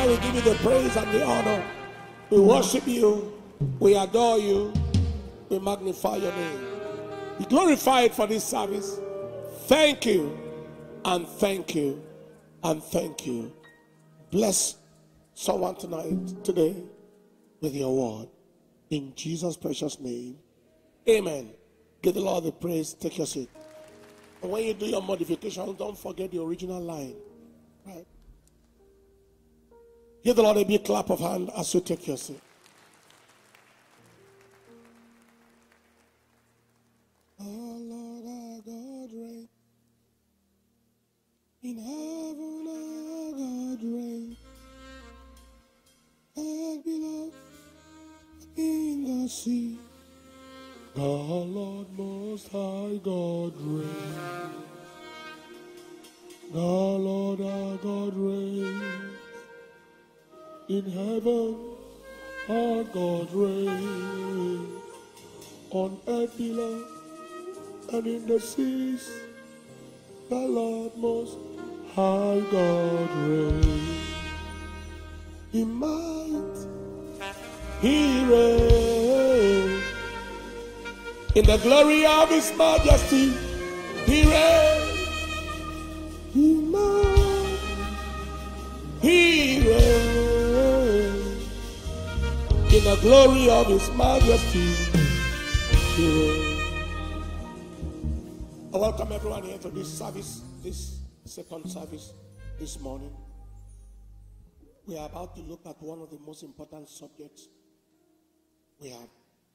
Father, we give you the praise and the honor. We worship you. We adore you. We magnify your name. We glorify it for this service. Thank you and thank you and thank you. Bless someone tonight, today, with your word. In Jesus' precious name. Amen. Give the Lord the praise. Take your seat. And when you do your modification, don't forget the original line. Right? Give the Lord a big clap of hand as you take your seat. Oh Lord our God reign. In heaven our God reign. And below in the sea. The Lord most high God reign. The Lord our God reigns. In heaven our God reigns. On earth below and in the seas. The Lord most high God reigns. In might, he reigns. In the glory of his majesty, he reigns. In the glory of his majesty. I welcome everyone here to this service, this second service this morning. We are about to look at one of the most important subjects we have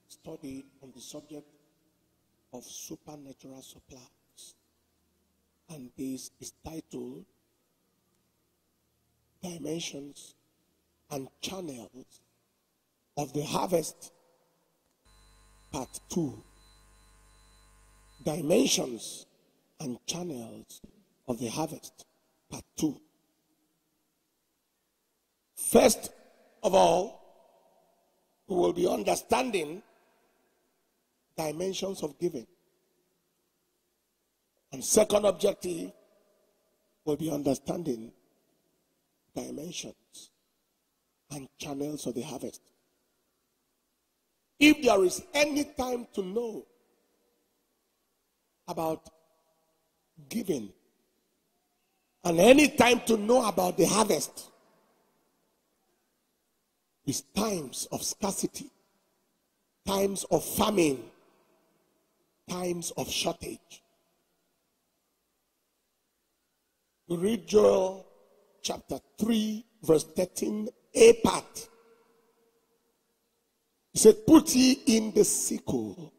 studied on the subject of supernatural supplies. And this is titled Dimensions and Channels of the Harvest, Part 2. Dimensions and Channels of the Harvest, Part 2. First of all, we will be understanding dimensions of giving. And second objective will be understanding dimensions and channels of the harvest. If there is any time to know about giving and any time to know about the harvest, is times of scarcity, times of famine, times of shortage. We read Joel chapter 3, verse 13, a part. He said, Put ye in the sickle,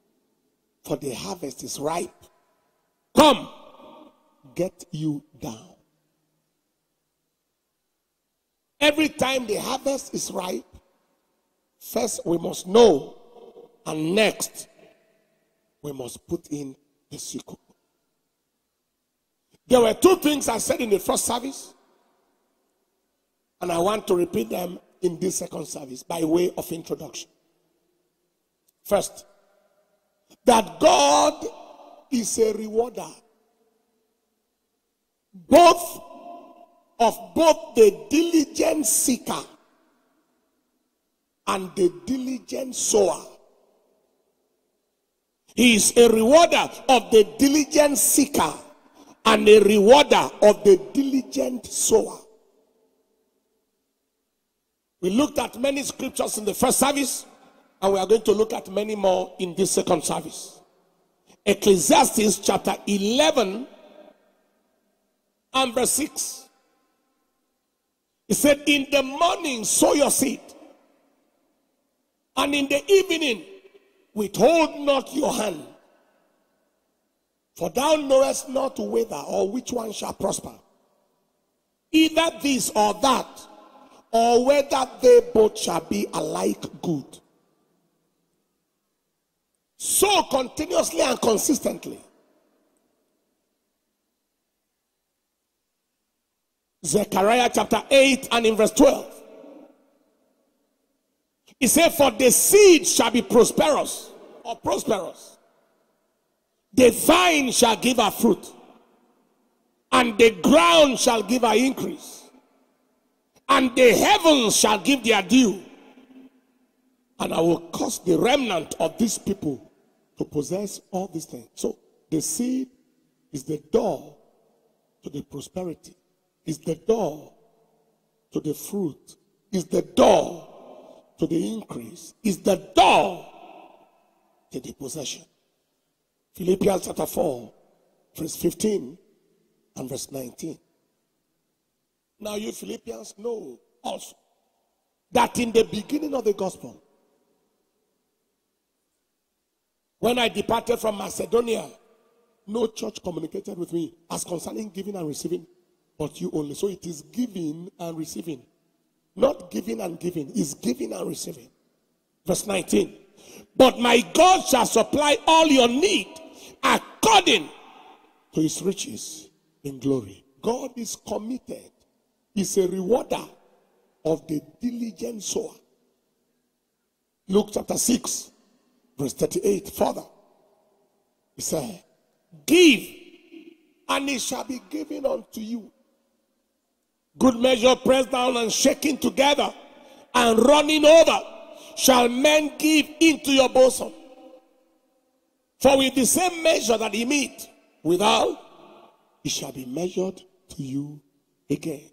for the harvest is ripe. Come, get you down. Every time the harvest is ripe, first we must know, and next we must put in the sickle. There were two things I said in the first service, and I want to repeat them in this second service by way of introduction. First, that God is a rewarder, both of both the diligent seeker and the diligent sower. He is a rewarder of the diligent seeker and a rewarder of the diligent sower. We looked at many scriptures in the first service, and we are going to look at many more in this second service. Ecclesiastes chapter 11 and verse 6. He said, In the morning, sow your seed, and in the evening, withhold not your hand. For thou knowest not whether or which one shall prosper, either this or that, or whether they both shall be alike good. Sow continuously and consistently. Zechariah chapter 8 and in verse 12. He said, For the seed shall be prosperous or prosperous. The vine shall give her fruit, and the ground shall give her increase. and the heavens shall give their due. And I will cause the remnant of these people to possess all these things. So the seed is the door to the prosperity, is the door to the fruit, is the door to the increase, is the door to the possession. Philippians chapter 4, verse 15 and verse 19. Now, you Philippians know also that in the beginning of the gospel, when I departed from Macedonia, no church communicated with me as concerning giving and receiving, but you only. So it is giving and receiving. Not giving and giving, is giving and receiving. Verse 19. But my God shall supply all your need according to his riches in glory. God is committed, He's a rewarder of the diligent sower. Luke chapter 6, verse 38. Father, he said, Give, and it shall be given unto you. Good measure, pressed down and shaking together and running over, shall men give into your bosom. For with the same measure that he mete withal, it shall be measured to you again.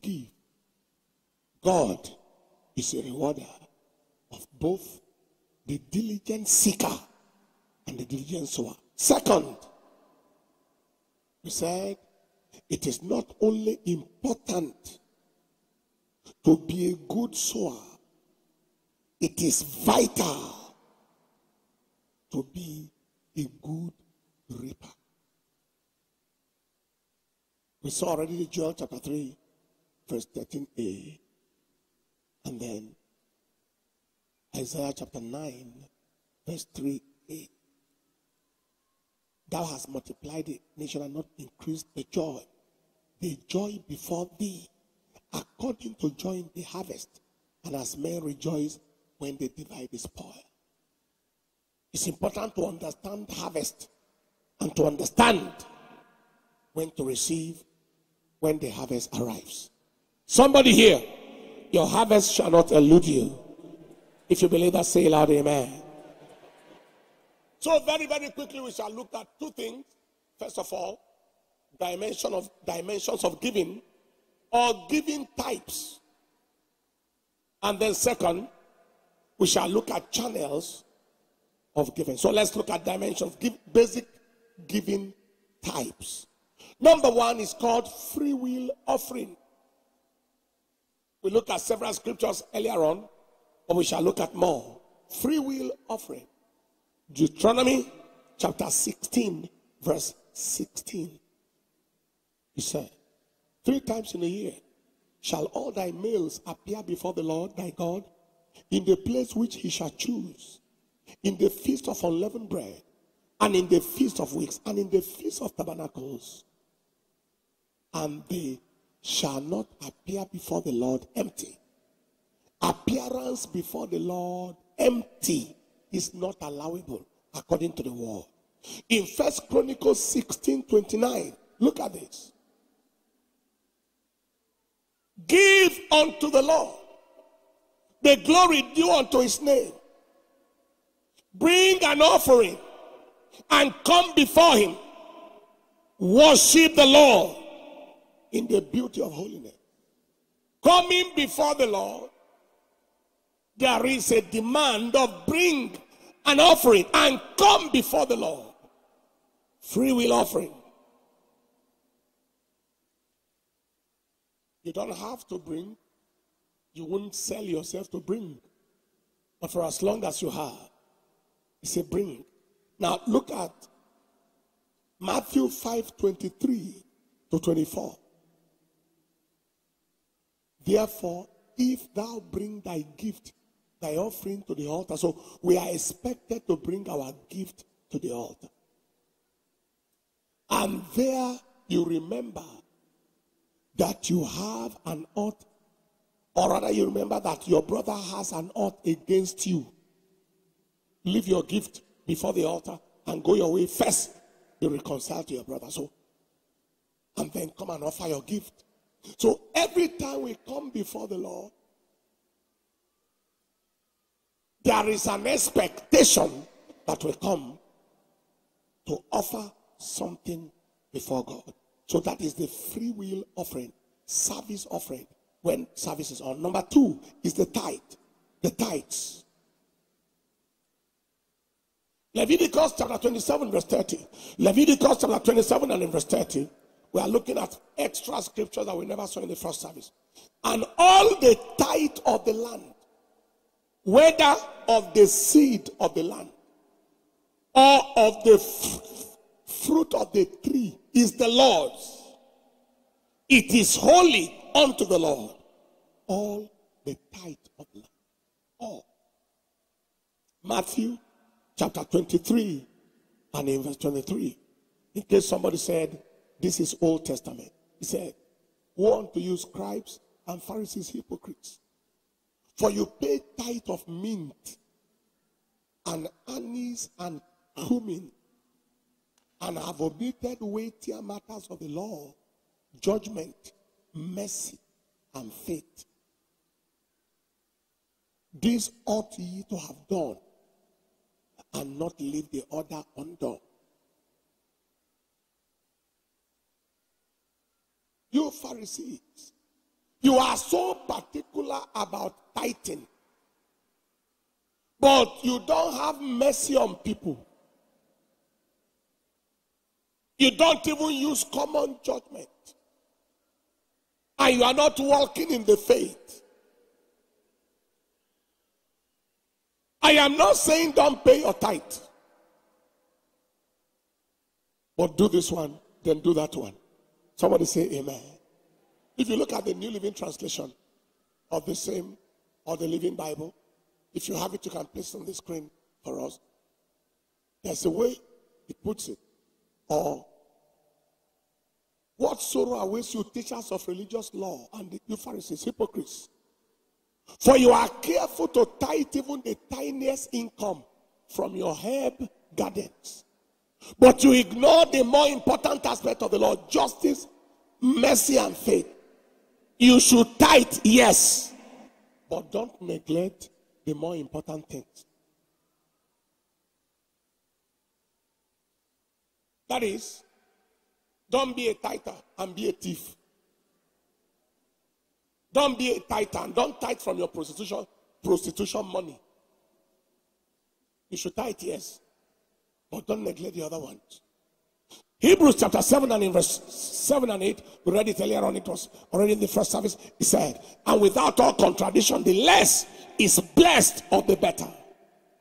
Give. God is a rewarder of both the diligent seeker and the diligent sower. Second, we said it is not only important to be a good sower, it is vital to be a good reaper. We saw already the Joel chapter 3, verse 13a. And then Isaiah chapter 9, verse 3a. Thou hast multiplied the nation and not increased the joy. The joy before thee, according to joy in the harvest, and as men rejoice when they divide the spoil. It's important to understand harvest and to understand when to receive when the harvest arrives. Somebody here, your harvest shall not elude you. If you believe that, say loud, amen. So, very, very quickly, we shall look at two things. First of all, dimension of dimensions of giving or giving types. And then second, we shall look at channels of giving. So let's look at dimensions, give basic giving types. Number one is called free will offering. We looked at several scriptures earlier on, but we shall look at more. Free will offering. Deuteronomy chapter 16, verse 16. He said, Three times in a year shall all thy males appear before the Lord thy God in the place which he shall choose, in the feast of unleavened bread, and in the feast of weeks, and in the feast of tabernacles. And they shall not appear before the Lord empty. Appearance before the Lord empty is not allowable according to the word. In First Chronicles 16 29, look at this. Give unto the Lord the glory due unto his name. Bring an offering and come before him. Worship the Lord in the beauty of holiness. Coming before the Lord, there is a demand of bring an offering and come before the Lord. Free will offering. You don't have to bring. You won't sell yourself to bring. But for as long as you have, it's a bring. Now look at Matthew 5 23 to 24. Therefore, if thou bring thy gift, thy offering to the altar, so we are expected to bring our gift to the altar. And there you remember that you have an oath, or rather, you remember that your brother has an oath against you. Leave your gift before the altar and go your way first. Be reconciled to your brother. So, and then come and offer your gift So every time we come before the Lord, there is an expectation that will come to offer something before God. So that is the free will offering, service offering when service is on. Number two is the tithe, the tithes. Leviticus chapter 27, verse 30. Leviticus chapter 27 and verse 30. We are looking at extra scriptures that we never saw in the first service. And all the tithe of the land, whether of the seed of the land or of the f- fruit of the tree, is the Lord's. It is holy unto the Lord. All the tithe of land. All. Matthew chapter 23 and in verse 23. In case somebody said, This is Old Testament. He said, Woe unto you, scribes and Pharisees, hypocrites. For you pay tithe of mint and anise and cumin and have omitted weightier matters of the law, judgment, mercy, and faith. This ought ye to have done and not leave the other undone. You Pharisees, you are so particular about tithing, but you don't have mercy on people. You don't even use common judgment. And you are not walking in the faith. I am not saying don't pay your tithe. But do this one, then do that one. Somebody say amen. If you look at the New Living Translation of the same or the Living Bible, if you have it, you can place on the screen for us. There's a way it puts it. Or what sorrow awaits you, teachers of religious law, and the, you Pharisees, hypocrites. For you are careful to tithe even the tiniest income from your herb gardens. But you ignore the more important aspect of the law justice, mercy, and faith. You should tithe, yes, but don't neglect the more important things. That is, don't be a tither and be a thief. Don't be a tither and don't tithe from your prostitution, prostitution money. You should tithe, yes, but don't neglect the other ones. Hebrews chapter 7 and in verse 7 and 8, we read it earlier on, it was already in the first service. He said, And without all contradiction, the less is blessed of the better.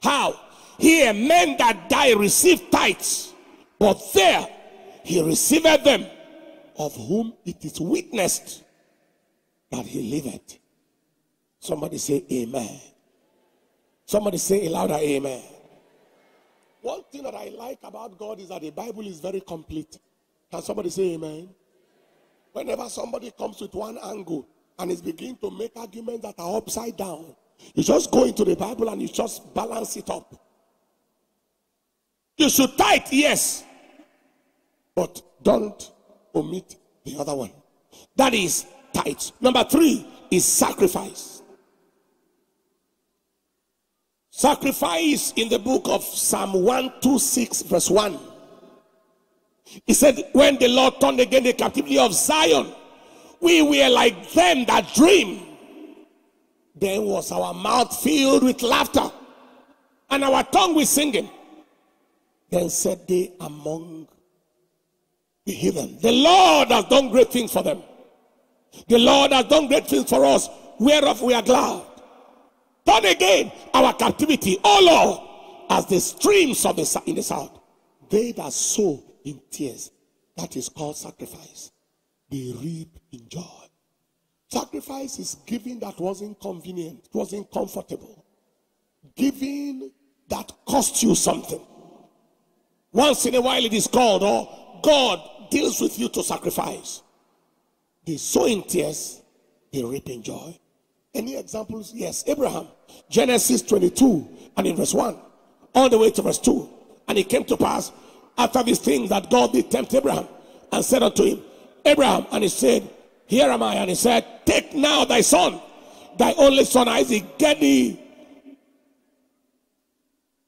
How? Here, men that die receive tithes, but there he receiveth them of whom it is witnessed that he liveth. Somebody say amen. Somebody say a louder amen. One thing that I like about God is that the Bible is very complete. Can somebody say amen? Whenever somebody comes with one angle and is beginning to make arguments that are upside down, you just go into the Bible and you just balance it up. You should tithe, yes, but don't omit the other one. That is tithe. Number three is sacrifice. Sacrifice in the book of Psalm 126, verse 1. He said, When the Lord turned again the captivity of Zion, we were like them that dream. Then was our mouth filled with laughter, and our tongue with singing. Then said they among the heathen, The Lord has done great things for them. The Lord has done great things for us, whereof we are glad. Turn again our captivity, O Lord, as the streams of the in the south. They that sow in tears, that is called sacrifice. They reap in joy. Sacrifice is giving that wasn't convenient, wasn't comfortable. Giving that cost you something. Once in a while it is called, or God deals with you to sacrifice. They sow in tears, they reap in joy. Any examples? Yes. Abraham, Genesis 22, and in verse 1, all the way to verse 2. And it came to pass after these things that God did tempt Abraham and said unto him, Abraham, and he said, Here am I. And he said, Take now thy son, thy only son Isaac, get thee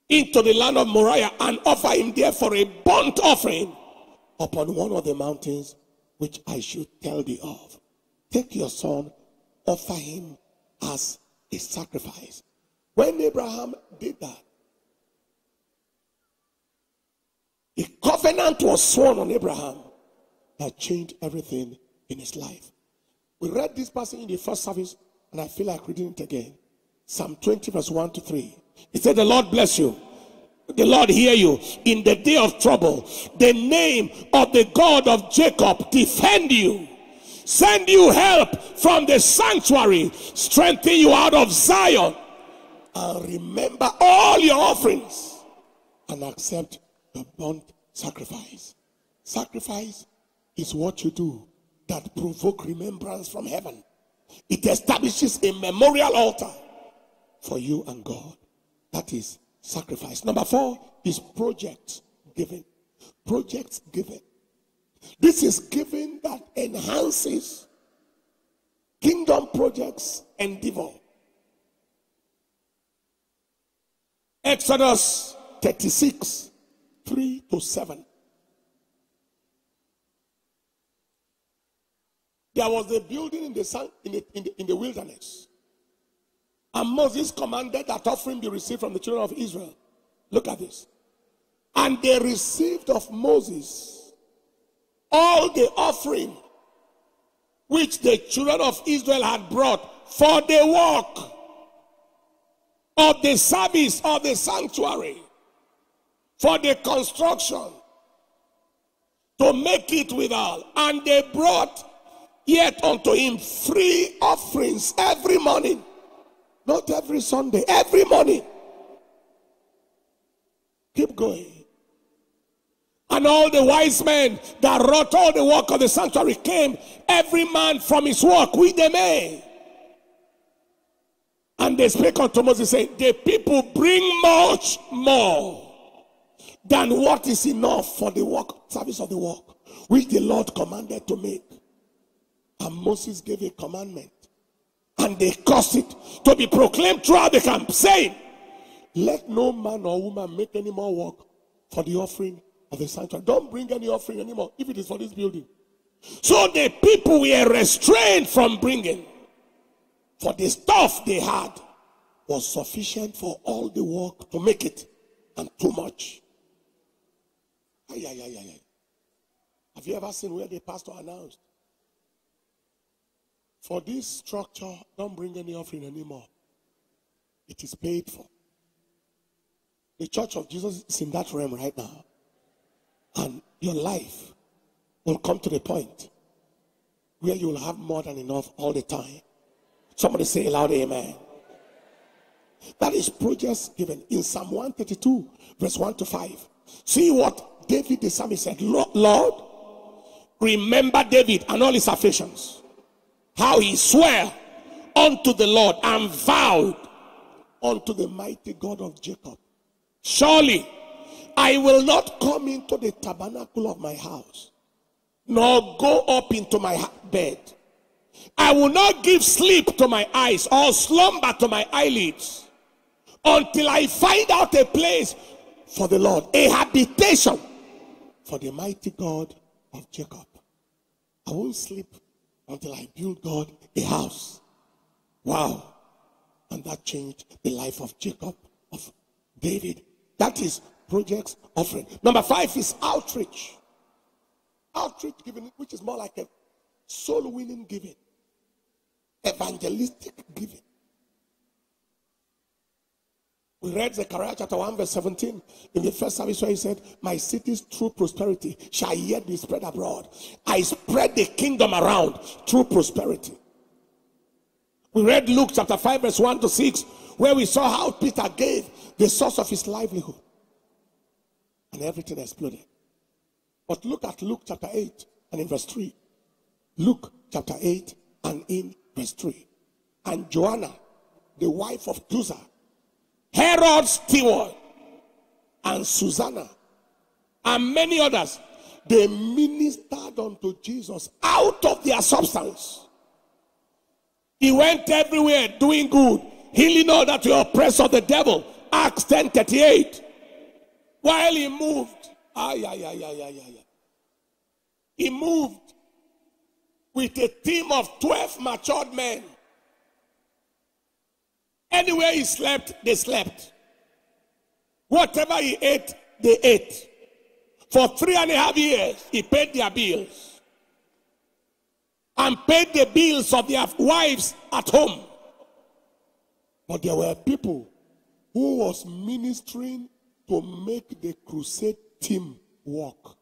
into the land of Moriah and offer him there for a burnt offering upon one of the mountains which I should tell thee of. Take your son, offer him as a sacrifice. When Abraham did that, a covenant was sworn on Abraham that changed everything in his life. We read this passage in the first service, and I feel like reading it again. Psalm 20, verse 1 to 3. It said, The Lord bless you. The Lord hear you in the day of trouble. The name of the God of Jacob defend you. Send you help from the sanctuary. Strengthen you out of Zion. And remember all your offerings. And accept the burnt sacrifice. Sacrifice is what you do that provoke remembrance from heaven. It establishes a memorial altar for you and God. That is sacrifice. Number four is project giving. Project giving. This is giving that enhances kingdom projects and endeavor. Exodus 36, 3 to 7. There was a building in the, sun, in the, in the, in the wilderness. And Moses commanded that offering be received from the children of Israel. Look at this. And they received of Moses all the offering which the children of Israel had brought for the work of the service of the sanctuary, for the construction, to make it withal. And they brought yet unto him free offerings every morning. Not every Sunday, every morning. Keep going. And all the wise men that wrought all the work of the sanctuary came, every man from his work with the men. Eh? And they spake unto Moses, saying, The people bring much more than what is enough for the work, service of the work, which the Lord commanded to make. And Moses gave a commandment. And they caused it to be proclaimed throughout the camp, saying, Let no man or woman make any more work for the offering of the sanctuary. Don't bring any offering anymore if it is for this building. So the people were restrained from bringing, for the stuff they had was sufficient for all the work to make it, and too much. Ay, ay, ay, ay, ay. Have you ever seen where the pastor announced for this structure, don't bring any offering anymore. It is paid for. The church of Jesus is in that realm right now. And your life will come to the point where you will have more than enough all the time. Somebody say loud, Amen. That is projects given in Psalm 132, verse 1 to 5. See what David the psalmist said Lord, remember David and all his afflictions how he swore unto the Lord and vowed unto the mighty God of Jacob. Surely I will not come into the tabernacle of my house, nor go up into my bed. I will not give sleep to my eyes or slumber to my eyelids until I find out a place for the Lord, a habitation for the mighty God of Jacob. I won't sleep until I build God a house. Wow. And that changed the life of Jacob, of David. That is projects offering. Number five is outreach. Outreach giving, which is more like a soul winning giving, evangelistic giving. We read Zechariah chapter 1, verse 17 in the first service where he said, My city's true prosperity shall yet be spread abroad. I spread the kingdom around through prosperity. We read Luke chapter 5, verse 1 to 6, where we saw how Peter gave the source of his livelihood. And everything exploded. But look at Luke chapter 8 and in verse 3. Luke chapter 8 and in verse 3. And Joanna, the wife of Chuza, Herod's steward, and Susanna, and many others they ministered unto Jesus out of their substance. He went everywhere doing good, healing all that were oppressed of the devil. Acts 10 38. While he moved, ay, ay, ay, ay, ay, ay, he moved with a team of 12 matured men. Anywhere he slept, they slept. Whatever he ate, they ate. For three and a half years, he paid their bills and paid the bills of their wives at home. But there were people who was ministering to make the crusade team work.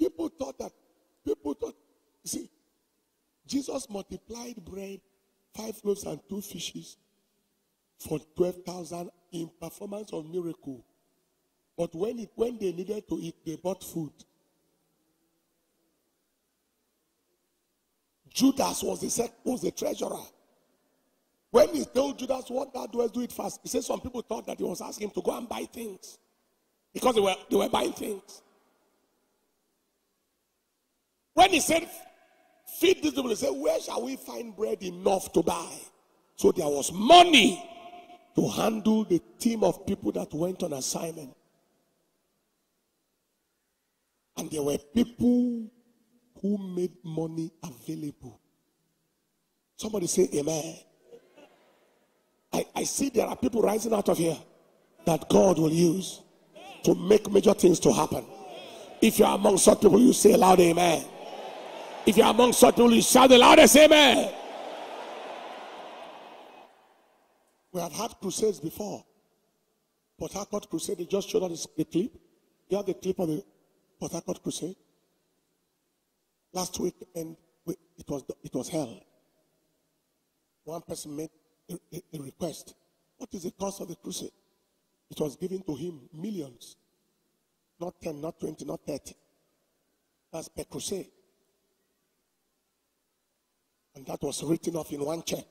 People thought that, people thought, see, Jesus multiplied bread, five loaves and two fishes for 12,000 in performance of miracle. But when, it, when they needed to eat, they bought food. Judas was the, was the treasurer. When he told Judas what that was, do it fast. He said some people thought that he was asking him to go and buy things because they were, they were buying things. When he said, feed these people, he said, where shall we find bread enough to buy? So there was money to handle the team of people that went on assignment. And there were people who made money available. Somebody say amen. I, I see there are people rising out of here that God will use to make major things to happen. If you are among such people, you say loud amen. If you are among such people, you shout the loudest amen. We have had crusades before. Port Harcourt Crusade, they just showed us the clip. You have the clip of the Port Harcourt Crusade. Last week, and it was, it was hell. One person made a, request. What is the cost of the crusade? It was given to him millions. Not 10, not 20, not 30. That's per crusade. And that was written off in one check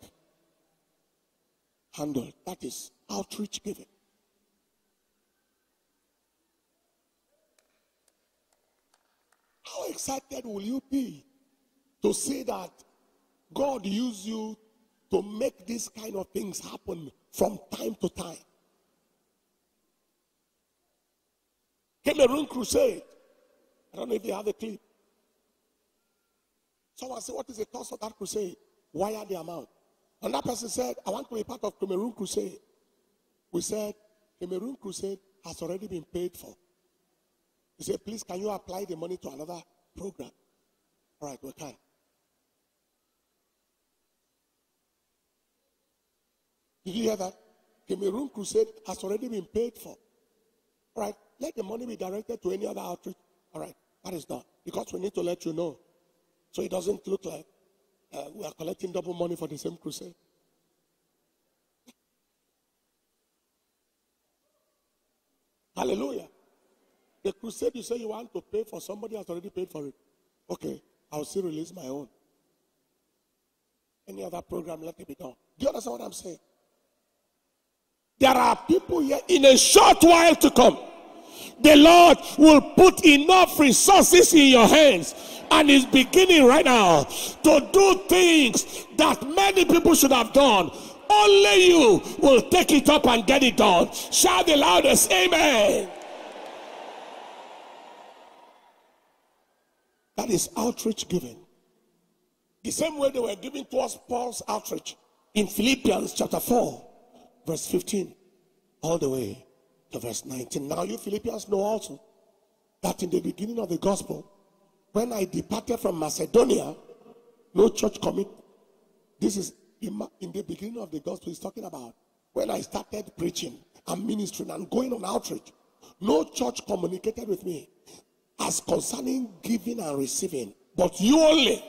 handled. That is outreach giving. How excited will you be to see that God used you to make these kind of things happen from time to time? Cameroon Crusade. I don't know if they have a clip. Someone said, What is the cost of that crusade? Why are the amount. And that person said, I want to be part of Cameroon Crusade. We said, Cameroon Crusade has already been paid for. He said, please, can you apply the money to another program? All right, we can. Did you hear that? The Cameroon Crusade has already been paid for. All right, let the money be directed to any other outreach. All right, that is done. Because we need to let you know. So it doesn't look like uh, we are collecting double money for the same crusade. Hallelujah. The crusade you say you want to pay for, somebody has already paid for it. Okay, I'll still release my own. Any other program, let it be done. Do you understand what I'm saying? There are people here in a short while to come. The Lord will put enough resources in your hands and is beginning right now to do things that many people should have done. Only you will take it up and get it done. Shout the loudest, Amen. That is outreach giving. The same way they were giving towards Paul's outreach in Philippians chapter 4, verse 15, all the way to verse 19. Now, you Philippians know also that in the beginning of the gospel, when I departed from Macedonia, no church commit. This is in, the beginning of the gospel, he's talking about when I started preaching and ministering and going on outreach. No church communicated with me as concerning giving and receiving, but you only.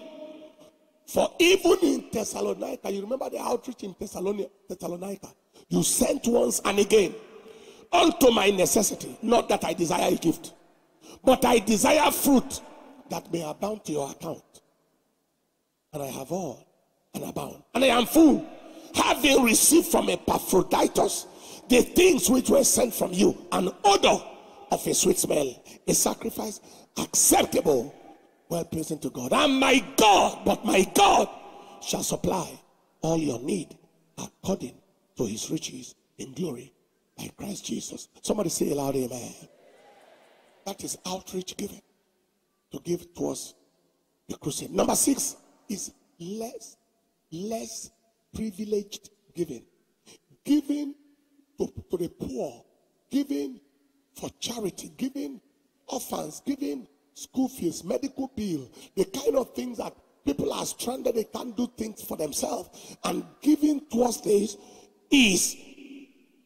For even in Thessalonica, you remember the outreach in Thessalonica? You sent once and again unto my necessity, not that I desire a gift, but I desire fruit that may abound to your account. And I have all and abound. And I am full, having received from Epaphroditus the things which were sent from you, an odor of a sweet smell, a sacrifice acceptable, well pleasing to God. And my God, but my God shall supply all your need according to his riches in glory by Christ Jesus. Somebody say aloud, Amen. That is outreach giving to give towards the crusade. Number six is less, less privileged giving. Giving to, to the poor, giving for charity, giving orphans, giving school fees, medical bill, the kind of things that people are stranded, they can't do things for themselves. And giving towards this is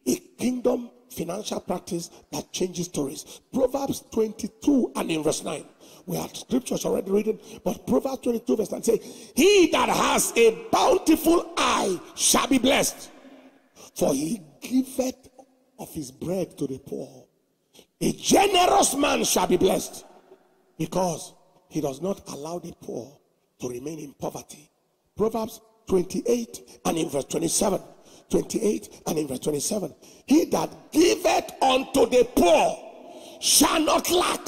a kingdom financial practice that changes stories. Proverbs 22 and in verse 9. We had scriptures already written, but Proverbs 22 verse 9 say, He that has a bountiful eye shall be blessed, for he giveth of his bread to the poor. A generous man shall be blessed because he does not allow the poor to remain in poverty. Proverbs 28 and in verse 27. 28 and in verse 27. He that giveth unto the poor shall not lack.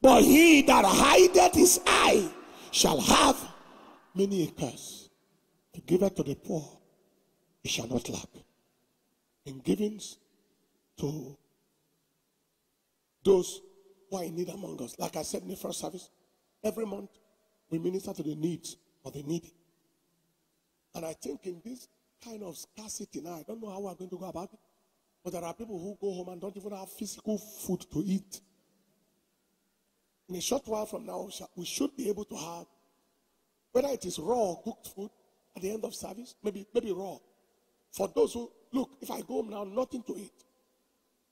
But he that hideth his eye shall have many acres. To give it to the poor, he shall not lack. In givings to those who are in need among us, like I said in the first service, every month we minister to the needs of the needy. And I think in this kind of scarcity now, I don't know how we're going to go about it, but there are people who go home and don't even have physical food to eat. In a short while from now, we should be able to have, whether it is raw or cooked food at the end of service, maybe, maybe raw. For those who, look, if I go home now, nothing to eat,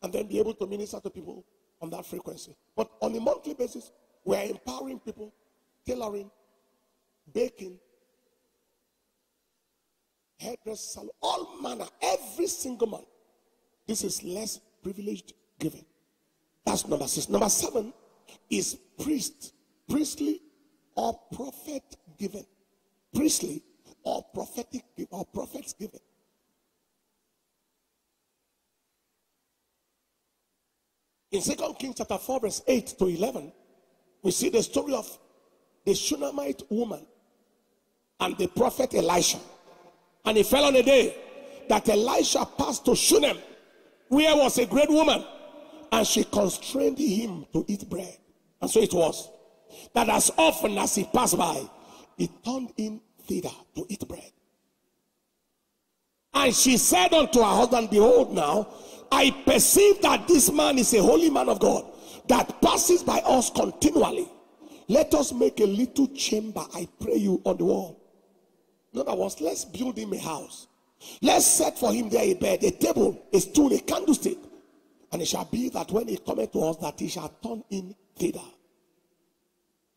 and then be able to minister to people on that frequency. But on a monthly basis, we are empowering people, tailoring, baking, hairdress salon, all manner, every single man. This is less privileged giving. That's number six. Number seven is priest, priestly or prophet given. Priestly or prophetic or prophets given. In Second Kings chapter 4, verse 8 to 11, we see the story of the Shunammite woman and the prophet Elisha. And it fell on a day that Elisha passed to Shunem, where was a great woman, and she constrained him to eat bread. And so it was that as often as he passed by, he turned in thither to eat bread. And she said unto her husband, Behold, now I perceive that this man is a holy man of God that passes by us continually. Let us make a little chamber, I pray you, on the wall in other words, let's build him a house. Let's set for him there a bed, a table, a stool, a candlestick. And it shall be that when he cometh to us, that he shall turn in thither.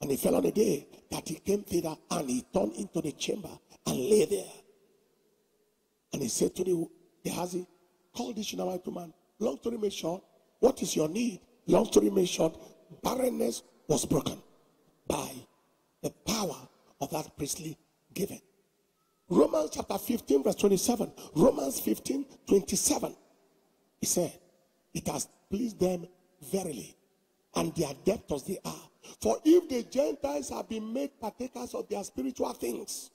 And it fell on the day that he came thither and he turned into the chamber and lay there. And he said to the Gehazi, Call this Shunammite woman. Long story made short, what is your need? Long story made short, barrenness was broken by the power of that priestly giving. Romans chapter 15, verse 27. Romans 15, 27. He said, It has pleased them verily, and their debtors they are. For if the Gentiles have been made partakers of their spiritual things,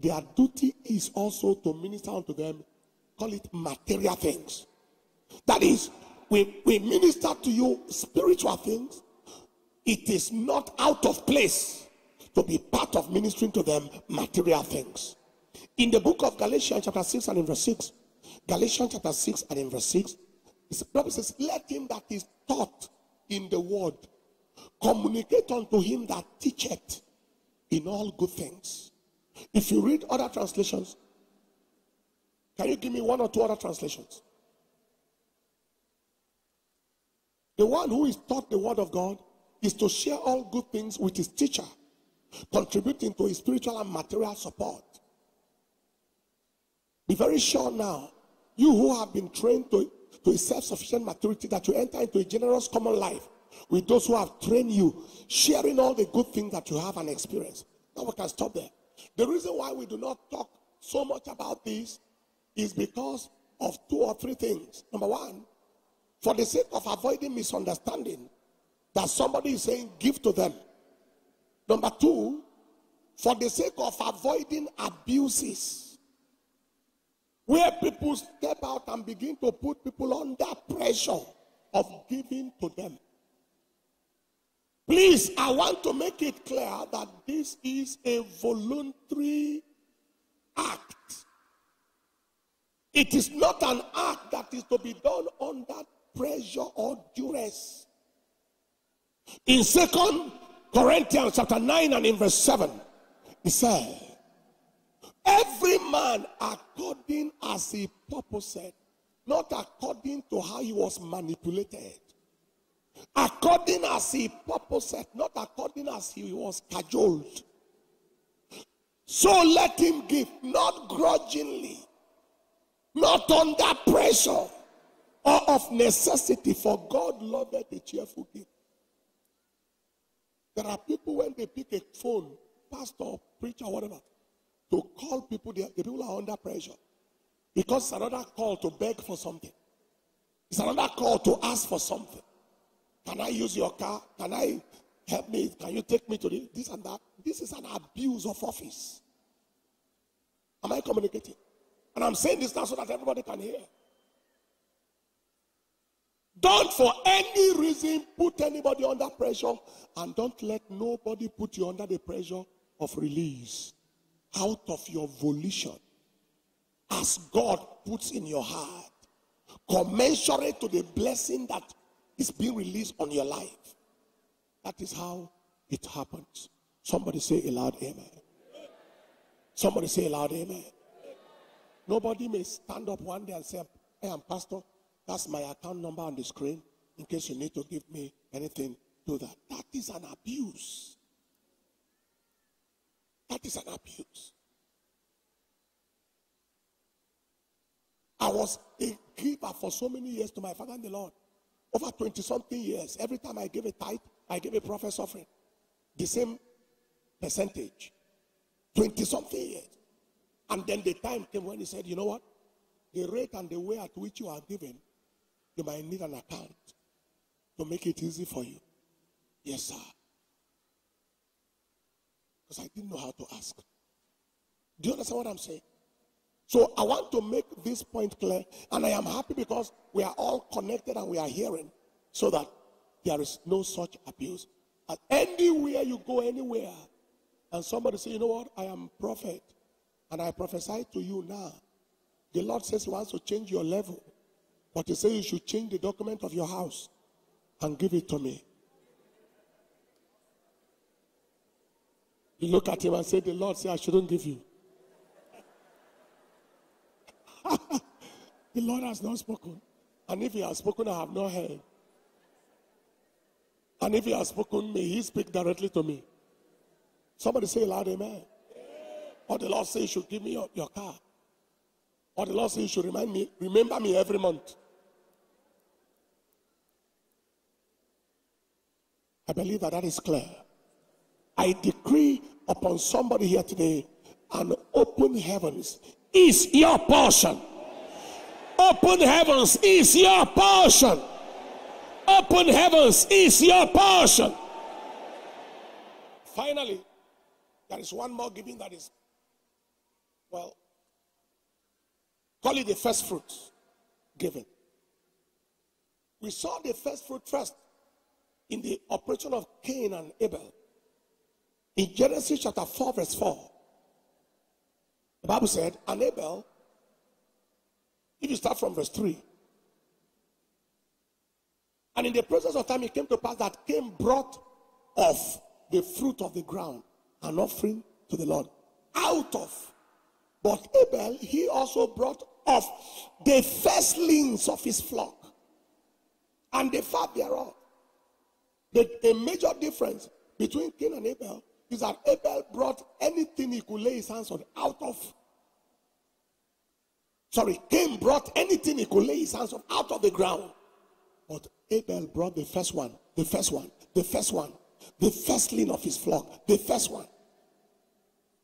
their duty is also to minister unto them, call it material things. That is, we, we minister to you spiritual things. It is not out of place to be part of ministering to them material things. In the book of Galatians, chapter 6 and in verse 6, Galatians chapter 6 and in verse 6, the Bible says, Let him that is taught in the word communicate unto him that teacheth in all good things. If you read other translations, can you give me one or two other translations? The one who is taught the word of God is to share all good things with his teacher, contributing to his spiritual and material support. Be very sure now, you who have been trained to, to a self sufficient maturity, that you enter into a generous common life with those who have trained you, sharing all the good things that you have and experience. Now we can stop there. The reason why we do not talk so much about this is because of two or three things. Number one, for the sake of avoiding misunderstanding, that somebody is saying, give to them. Number two, for the sake of avoiding abuses, where people step out and begin to put people under pressure of giving to them. Please, I want to make it clear that this is a voluntary act. It is not an act that is to be done under pressure or duress. In Second Corinthians chapter 9 and in verse 7, he said, Every man according as he purposed, not according to how he was manipulated. According as he purposed, not according as he was cajoled. So let him give, not grudgingly, not under pressure or of necessity, for God loveth a cheerful gift. There are people when they pick a phone, pastor, preacher, whatever, to call people, the, people are under pressure. Because it's another call to beg for something. It's another call to ask for something. Can I use your car? Can I help me? Can you take me to this, this and that? This is an abuse of office. Am I communicating? And I'm saying this now so that everybody can hear. Don't for any reason put anybody under pressure and don't let nobody put you under the pressure of release out of your volition as God puts in your heart, commensurate to the blessing that is being released on your life. That is how it happens. Somebody say a loud amen. Somebody say a loud amen. Nobody may stand up one day and say, I am pastor. That's my account number on the screen. In case you need to give me anything, do that. That is an abuse. That is an abuse. I was a giver for so many years to my father and the Lord. Over 20 something years. Every time I gave a tithe, I gave a prophet's offering. The same percentage. 20 something years. And then the time came when he said, you know what? The rate and the way at which you are giving, you might need an account to make it easy for you. Yes, sir. Because I didn't know how to ask. Do you understand what I'm saying? So I want to make this point clear, and I am happy because we are all connected and we are hearing so that there is no such abuse. And anywhere you go, anywhere, and somebody say, you know what, I am prophet, and I prophesy to you now. The Lord says He wants to change your level, but He says you should change the document of your house and give it to me. You look at him and say, The Lord said I shouldn't give you. the Lord has not spoken. And if he has spoken, I have not heard. And if he has spoken, may he speak directly to me. Somebody say loud amen. Or the Lord says you should give me your, your car. Or the Lord says you should remind me, remember me every month. I believe that that is clear. I decree upon somebody here today an open heavens is your portion. Open heavens is your portion. Open heavens is your portion. Finally, there is one more giving that is, well, call it the first fruit giving. We saw the first fruit first in the operation of Cain and Abel. In Genesis chapter 4, verse 4, the Bible said, And Abel, if you start from verse 3, and in the process of time, it came to pass that Cain brought off the fruit of the ground an offering to the Lord. Out of. But Abel, he also brought off the firstlings of his flock and the fat thereof. The, a major difference between Cain and Abel is that Abel brought anything he could lay his hands on out of. Sorry, Cain brought anything he could lay his hands on out of the ground. But Abel brought the first one, the first one, the first one, the firstling of his flock, the first one.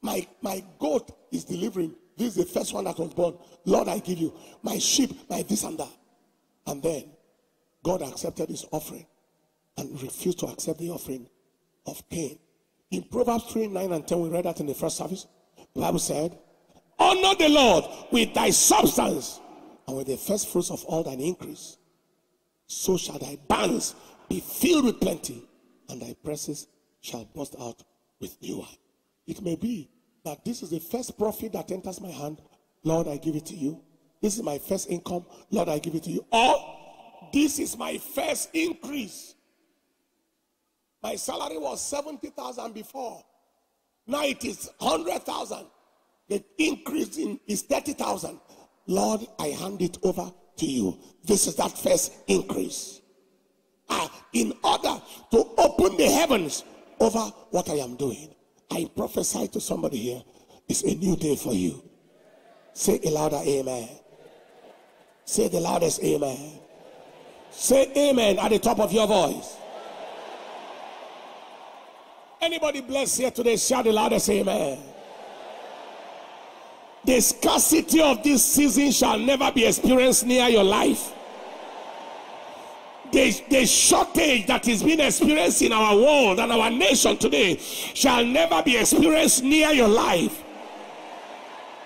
My, my goat is delivering This is the first one that was born. Lord, I give you my sheep, my this and that. And then God accepted his offering and refused to accept the offering of Cain. In Proverbs 3 9 and 10, we read that in the first service. The Bible said, Honor the Lord with thy substance and with the first fruits of all thine increase. So shall thy barns be filled with plenty, and thy presses shall burst out with new wine. It may be that this is the first profit that enters my hand. Lord, I give it to you. This is my first income. Lord, I give it to you. Or this is my first increase. My salary was 70,000 before. Now it is 100,000. The increase in is 30,000. Lord, I hand it over to you. This is that first increase. Ah, in order to open the heavens over what I am doing. I prophesy to somebody here. It's a new day for you. Say a louder amen. Say the loudest amen. Say amen at the top of your voice. Anybody blessed here today? Shout the loudest amen. The scarcity of this season shall never be experienced near your life. The, the shortage that is being experienced in our world and our nation today shall never be experienced near your life.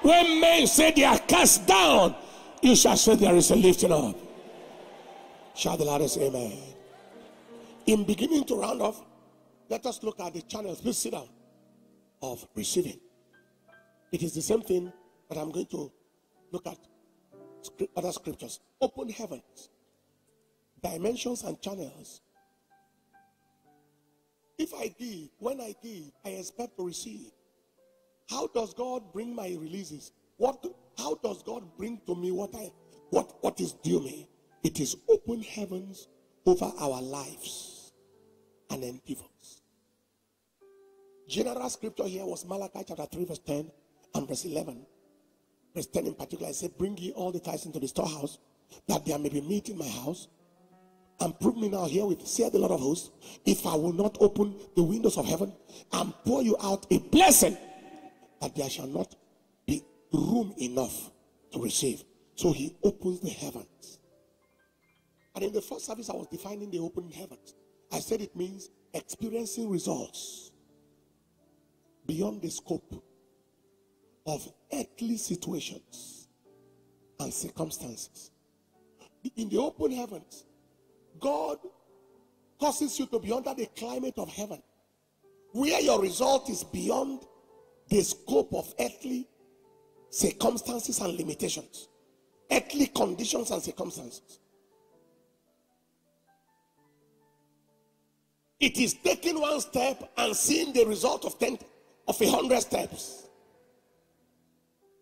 When men say they are cast down, you shall say there is a lifting up. Shout the loudest amen. In beginning to round off, let us look at the channels. Please sit down. Of receiving. It is the same thing that I'm going to look at other scriptures. Open heavens, dimensions, and channels. If I give, when I give, I expect to receive. How does God bring my releases? What how does God bring to me what I what what is due me? It is open heavens over our lives and endeavors. General scripture here was Malachi chapter 3, verse 10 and verse 11. Verse 10 in particular, I said, Bring ye all the tithes into the storehouse, that there may be meat in my house. And prove me now here with, say the Lord of hosts, if I will not open the windows of heaven and pour you out a blessing, that there shall not be room enough to receive. So he opens the heavens. And in the first service, I was defining the open heavens. I said it means experiencing results beyond the scope of earthly situations and circumstances. In the open heavens, God causes you to be under the climate of heaven, where your result is beyond the scope of earthly circumstances and limitations, earthly conditions and circumstances. It is taking one step and seeing the result of ten of a hundred steps.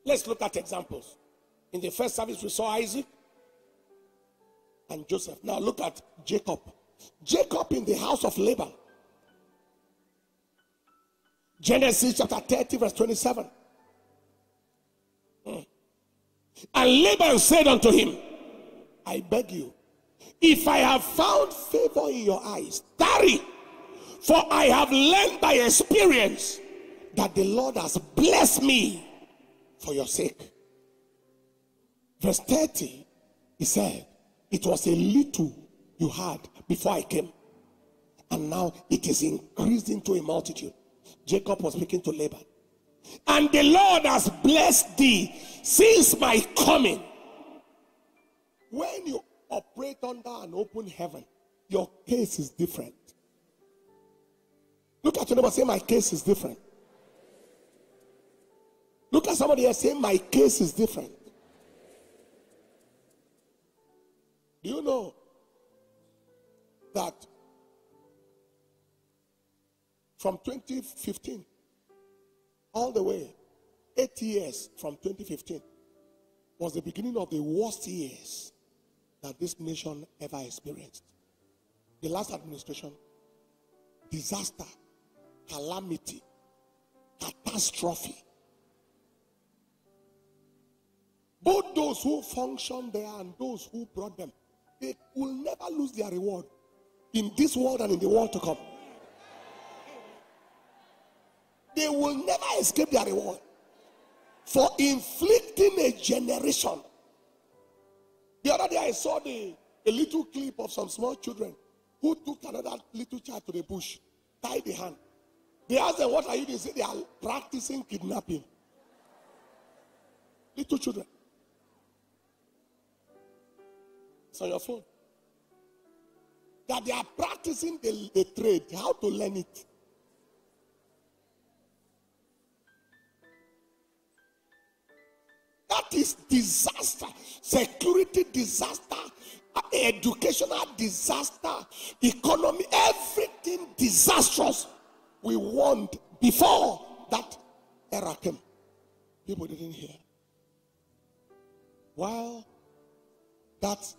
Let's look at examples. In the first service, we saw Isaac and Joseph. Now look at Jacob. Jacob in the house of Laban. Genesis chapter 30, verse 27. Hmm. And Laban said unto him, I beg you, if I have found favor in your eyes, tarry, for I have learned by experience that the Lord has blessed me for your sake. Verse 30, he said, It was a little you had before I came, and now it is increased into a multitude. Jacob was speaking to Laban. And the Lord has blessed thee since my coming. When you operate under an open heaven, your case is different. Look at your neighbor, say, My case is different. Look at somebody else saying, My case is different. Do you know that from 2015 all the way, eight years from 2015 was the beginning of the worst years that this nation ever experienced. The last administration, disaster, calamity, catastrophe. Both those who functioned there and those who brought them, they will never lose their reward in this world and in the world to come. They will never escape their reward. for inflicting a generation. The other day I saw the, a little clip of some small children who took another little child to the bush, tied the hand. They asked them, What are you doing? They they are practicing kidnapping. Little children. It's on your phone. That they are practicing the, the trade, how to learn it. That is disaster, security disaster, educational disaster, economy, everything disastrous. We warned before that era came. People didn't hear. While that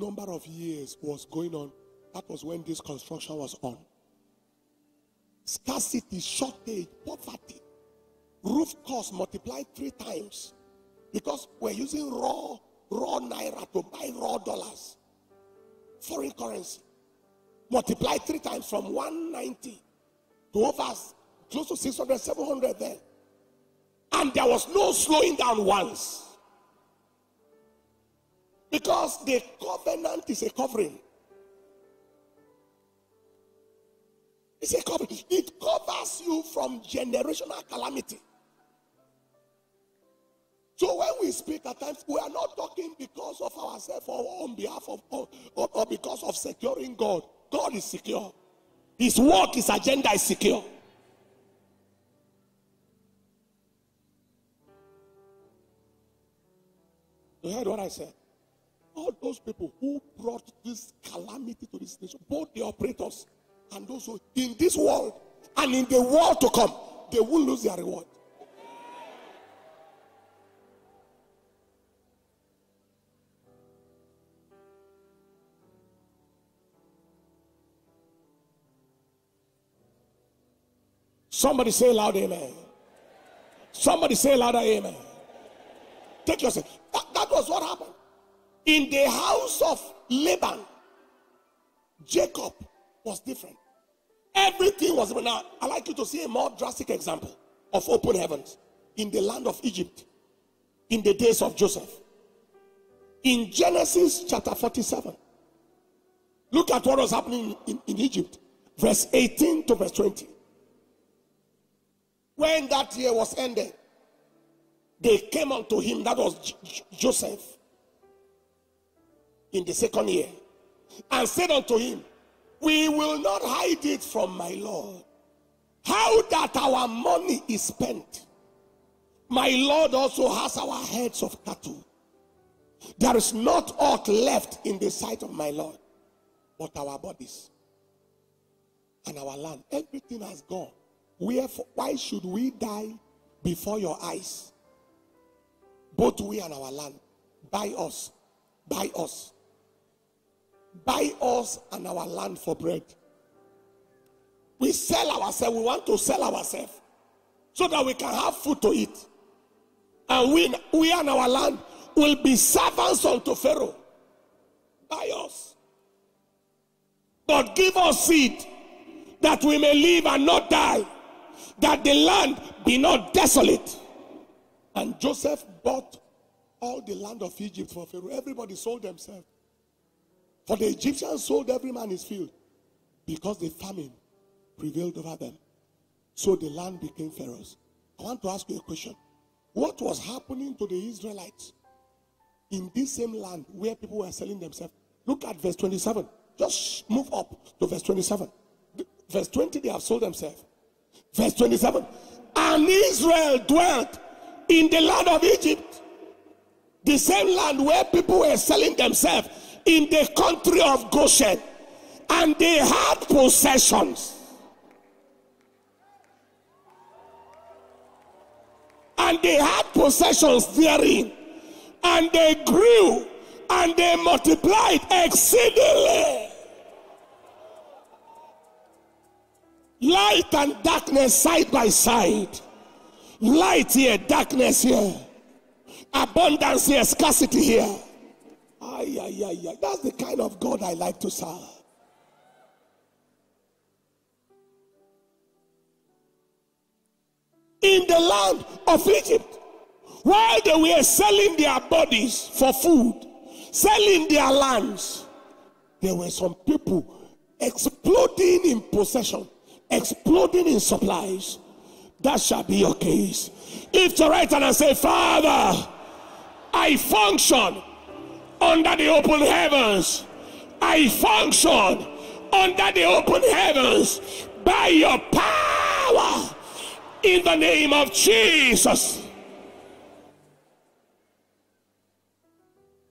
number of years was going on, that was when this construction was on. Scarcity, shortage, poverty, roof cost multiplied three times because we're using raw, raw naira to buy raw dollars, foreign currency. Multiplied three times from 190 to over close to 600, 700 there. And there was no slowing down once. Because the covenant is a covering. It's a covering. It covers you from generational calamity. So when we speak at times, we are not talking because of ourselves or on behalf of or, or because of securing God. God is secure. His work, his agenda is secure. You heard what I said? All those people who brought this calamity to this nation, both the operators and those who in this world and in the world to come, they will lose their reward. Somebody say loud amen. Somebody say louder amen. Take yourself. That, that was what happened. In the house of Laban, Jacob was different. Everything was different. Now, i like you to see a more drastic example of open heavens in the land of Egypt in the days of Joseph. In Genesis chapter 47, look at what was happening in, in Egypt, verse 18 to verse 20. When that year was ended, they came unto him, that was J- Joseph, in the second year, and said unto him, We will not hide it from my Lord. How that our money is spent. My Lord also has our heads of cattle. There is not aught left in the sight of my Lord, but our bodies and our land. Everything has gone. Wherefore, why should we die before your eyes? Both we and our land. Buy us. Buy us. Buy us and our land for bread. We sell ourselves. We want to sell ourselves so that we can have food to eat. And we, we and our land will be servants unto Pharaoh. Buy us. But give us seed that we may live and not die that the land be not desolate. And Joseph bought all the land of Egypt for Pharaoh. Everybody sold themselves. For the Egyptians sold every man his field because the famine prevailed over them. So the land became Pharaoh's. I want to ask you a question. What was happening to the Israelites in this same land where people were selling themselves? Look at verse 27. Just move up to verse 27. Verse 20, they have sold themselves. Verse 27. And Israel dwelt in the land of Egypt, the same land where people were selling themselves in the country of Goshen, and they had possessions. And they had possessions therein, and they grew and they multiplied exceedingly. Light and darkness side by side. Light here, darkness here. Abundance here, scarcity here. Ay, ay, ay, ay. That's the kind of God I like to serve. In the land of Egypt, while they were selling their bodies for food, selling their lands, there were some people exploding in possession, exploding in supplies. That shall be your case. If to write and say, Father, I function under the open heavens. I function under the open heavens by your power in the name of Jesus.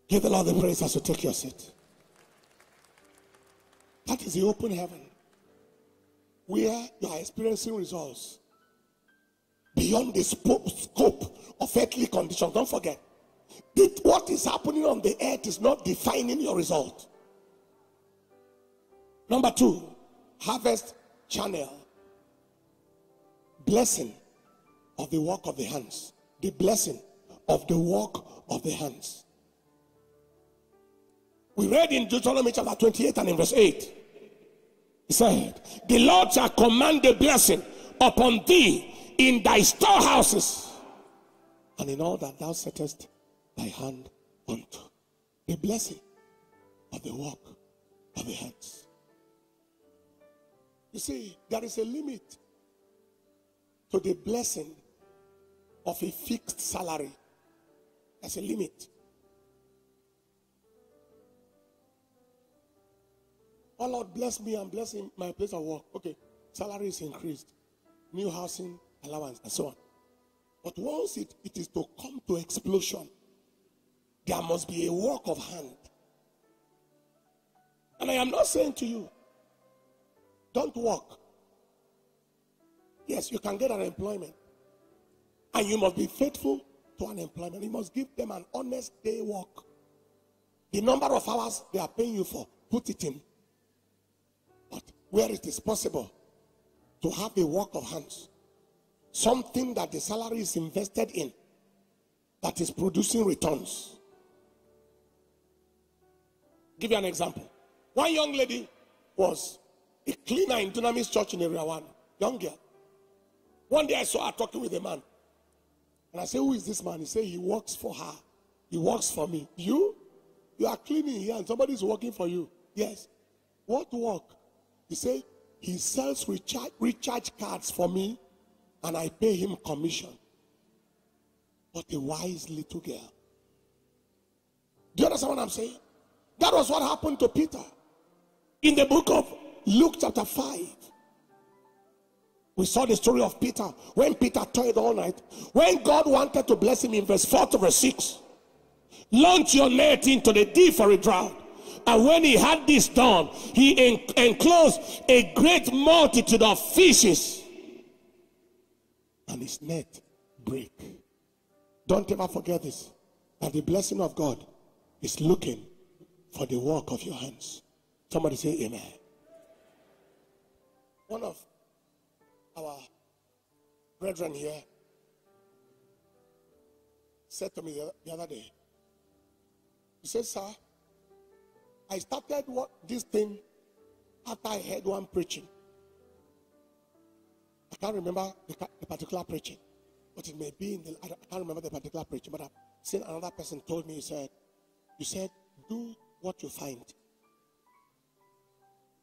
Give the Lord the praise as you take your seat. That is the open heaven where you are experiencing results beyond the scope of earthly conditions. Don't forget, what is happening on the earth is not defining your result. Number two, harvest channel. Blessing of the work of the hands. The blessing of the work of the hands. We read in Deuteronomy chapter 28 and in verse 8. He said, The Lord shall command the blessing upon thee in thy storehouses and in all that thou settest thy hand unto. The blessing of the work of the hands. You see, there is a limit to the blessing of a fixed salary. There's a limit. Oh Lord, bless me and bless him, my place of work. Okay, salary is increased, new housing allowance, and so on. But once it, it is to come to explosion, there must be a work of hand. And I am not saying to you, don't work. Yes, you can get an employment. And you must be faithful to an employment. You must give them an honest day work. The number of hours they are paying you for, put it in. But where it is possible to have a work of hands, something that the salary is invested in, that is producing returns. Give you an example. One young lady was a cleaner in Dunamis Church in Area 1, young girl. One day I saw her talking with a man. And I said, Who is this man? He said, He works for her. He works for me. You? You are cleaning here and somebody is working for you. Yes. What work? He said, He sells recharge, recharge cards for me and I pay him commission. But a wise little girl. Do you understand what I'm saying? That was what happened to Peter in the book of Luke, chapter 5. We saw the story of Peter when Peter toiled all night. When God wanted to bless him in verse 4 to verse 6, launch your net into the deep for a drought. And when he had this done, he en- enclosed a great multitude of fishes, and his net break. Don't ever forget this that the blessing of God is looking for the work of your hands. Somebody say amen. One of our brethren here said to me the other day, he said, Sir, I started what this thing after I heard one preaching. I can't remember the, the particular preaching, but it may be in the I can't remember the particular preaching, but I've seen another person told me, he said, You said, do what you find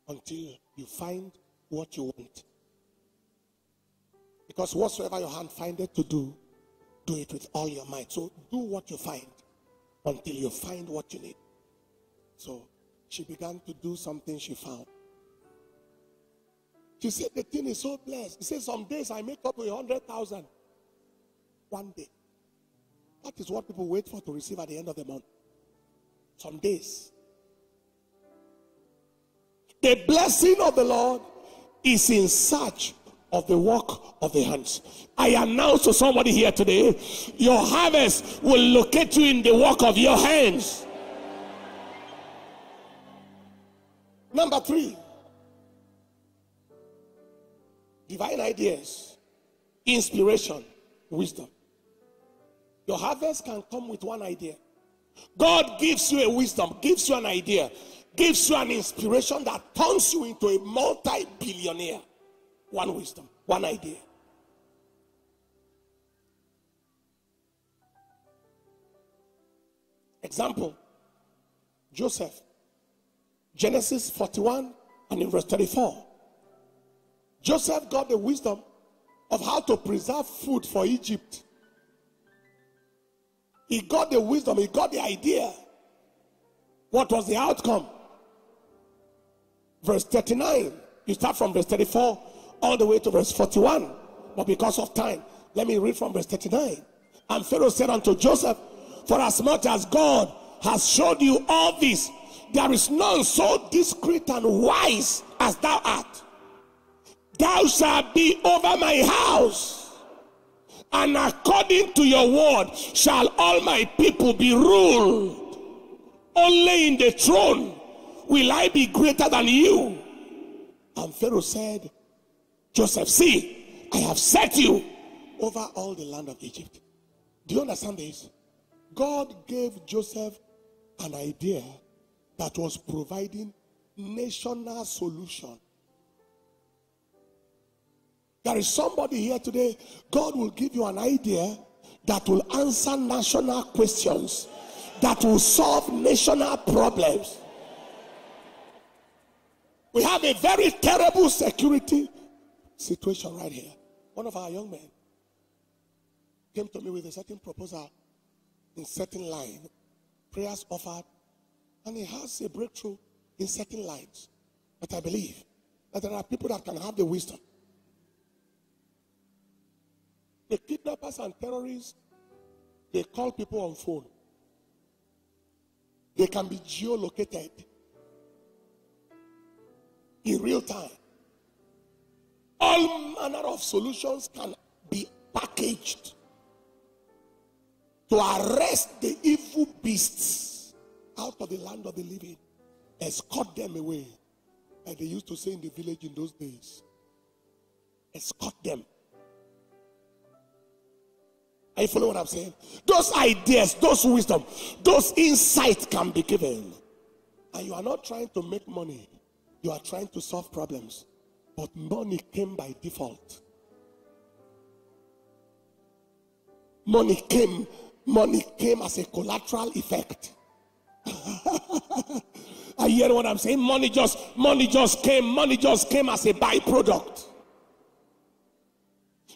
until you find what you want. Because whatsoever your hand findeth to do, do it with all your might. So do what you find until you find what you need. So she began to do something she found. She said the thing is so blessed. She said some days I make up hundred thousand. One day. That is what people wait for to receive at the end of the month. Some days. The blessing of the Lord is in search of the work of the hands. I announce to somebody here today your harvest will locate you in the work of your hands. Number three, divine ideas, inspiration, wisdom. Your harvest can come with one idea. God gives you a wisdom, gives you an idea, gives you an inspiration that turns you into a multi billionaire. One wisdom, one idea. Example Joseph, Genesis 41 and in verse 34. Joseph got the wisdom of how to preserve food for Egypt. He got the wisdom, he got the idea. What was the outcome? Verse 39. You start from verse 34 all the way to verse 41. But because of time, let me read from verse 39. And Pharaoh said unto Joseph, For as much as God has showed you all this, there is none so discreet and wise as thou art. Thou shalt be over my house, and according to your word shall all my people be ruled. Only in the throne will I be greater than you. And Pharaoh said, Joseph, see, I have set you over all the land of Egypt. Do you understand this? God gave Joseph an idea that was providing national solution. There is somebody here today, God will give you an idea that will answer national questions, that will solve national problems. We have a very terrible security situation right here. One of our young men came to me with a certain proposal in certain line, prayers offered, and he has a breakthrough in certain lines. But I believe that there are people that can have the wisdom the kidnappers and terrorists, they call people on phone. They can be geolocated in real time. All manner of solutions can be packaged to arrest the evil beasts out of the land of the living, escort them away, like they used to say in the village in those days. Escort them are you following what I'm saying? Those ideas, those wisdom, those insights can be given. And you are not trying to make money, you are trying to solve problems. But money came by default. Money came, money came as a collateral effect. I hear what I'm saying? Money just, money just came, money just came as a byproduct.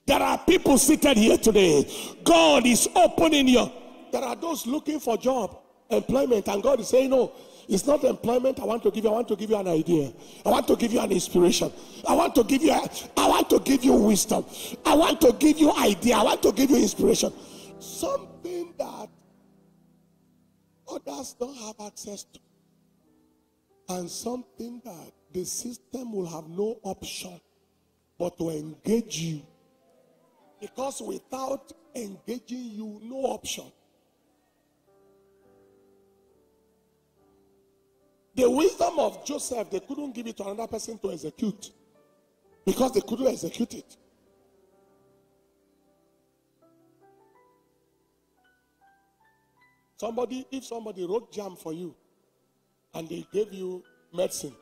There are people seated here today. God is opening your. There are those looking for job, employment, and God is saying, No, it's not employment. I want to give you. I want to give you an idea. I want to give you an inspiration. I want to give you. A, I want to give you wisdom. I want to give you idea. I want to give you inspiration. Something that others don't have access to, and something that the system will have no option but to engage you because without engaging you, no option. The wisdom of Joseph, they couldn't give it to another person to execute because they couldn't execute it. Somebody, if somebody wrote JAMB for you and they gave you medicine,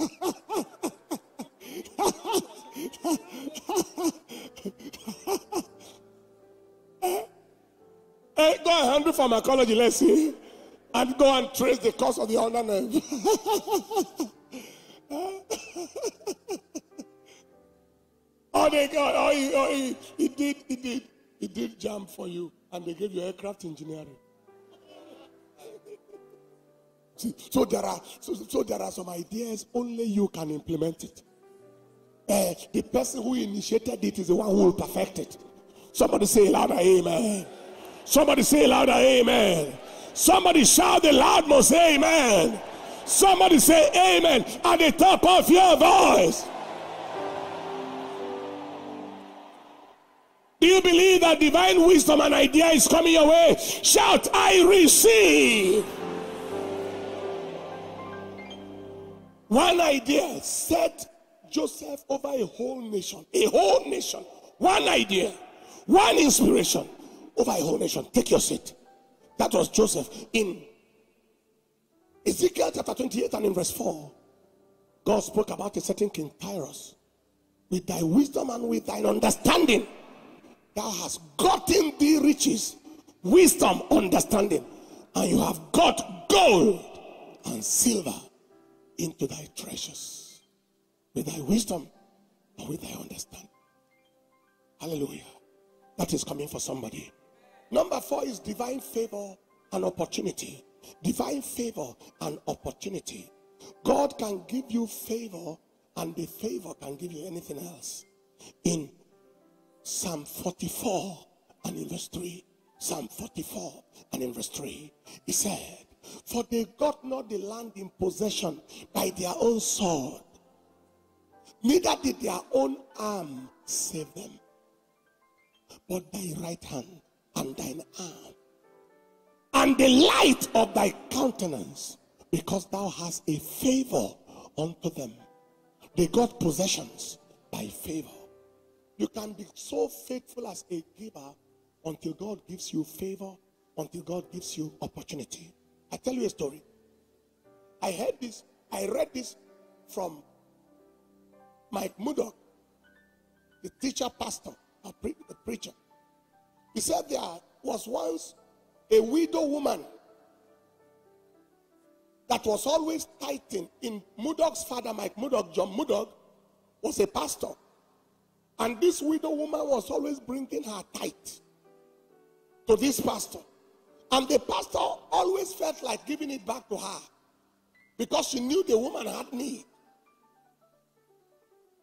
hey, go and handle pharmacology, let's see. And go and trace the cause of the ulnar nerve. oh, they got, oh, he, oh he, he did, he did, he did jump for you, and they gave you aircraft engineering. See, so there are so, so there are some ideas only you can implement it uh, the person who initiated it is the one who will perfect it. Somebody say louder, amen. Somebody say louder, amen. Somebody shout the loudest, amen. Somebody say amen at the top of your voice. Do you believe that divine wisdom and idea is coming your way? Shout, I receive. One idea set Joseph over a whole nation. A whole nation. One idea, one inspiration over a whole nation. Take your seat. That was Joseph in Ezekiel chapter 28 and in verse 4. God spoke about a certain King Tyrus. With thy wisdom and with thine understanding, thou hast gotten thee riches wisdom, understanding, and you have got gold and silver into thy treasures with thy wisdom and with thy understanding. Hallelujah. That is coming for somebody. Number four is divine favor and opportunity. Divine favor and opportunity. God can give you favor, and the favor can give you anything else. In Psalm 44 and in verse 3, Psalm 44 and in verse 3, he said, For they got not the land in possession by their own sword, neither did their own arm save them, but thy right hand and thine arm, and the light of thy countenance, because thou hast a favor unto them. They got possessions by favor. You can be so faithful as a giver until God gives you favor, until God gives you opportunity. I tell you a story. I heard this, I read this from Mike Murdock, the teacher pastor, a, pre- a preacher. He said there was once a widow woman that was always tithing in Murdock's father, Mike Murdock, John Murdock, was a pastor. And this widow woman was always bringing her tithe to this pastor. And the pastor always felt like giving it back to her because she knew the woman had need.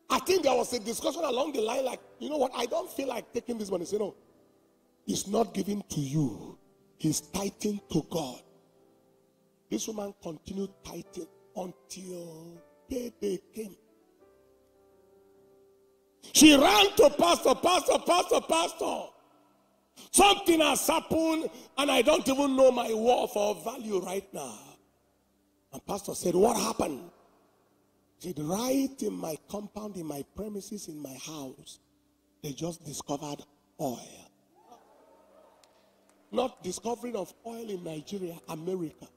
I think there was a discussion along the line like, you know what, I don't feel like taking this money. Say, no, it's not given to you, he's tithing to God. This woman continued tithing until payday came. She ran to pastor, pastor, pastor, pastor. Something has happened, and I don't even know my worth or value right now. And pastor said, What happened? Said, Right in my compound, in my premises, in my house, they just discovered oil. Not discovering of oil in Nigeria, America.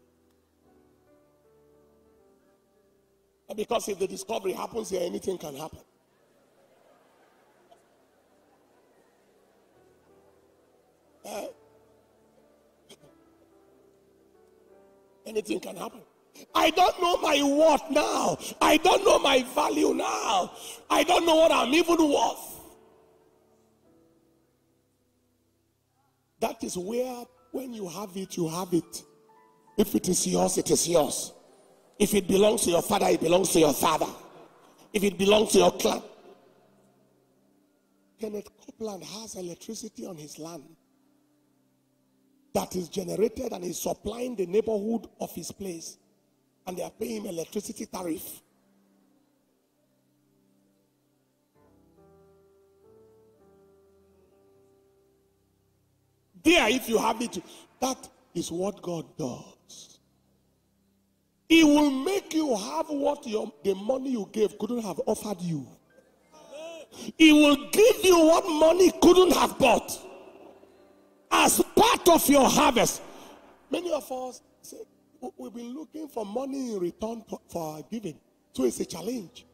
Because if the discovery happens here, anything can happen. Uh, anything can happen. I don't know my worth now. I don't know my value now. I don't know what I'm even worth. That is where, when you have it, you have it. If it is yours, it is yours. If it belongs to your father, it belongs to your father. If it belongs to your clan. Kenneth Copeland has electricity on his land that is generated and is supplying the neighborhood of his place. And they are paying electricity tariff. There, if you have it, that is what God does. He will make you have what your, the money you gave couldn't have offered you. He will give you what money couldn't have bought as part of your harvest. Many of us say, we've been looking for money in return for our giving. So it's a challenge.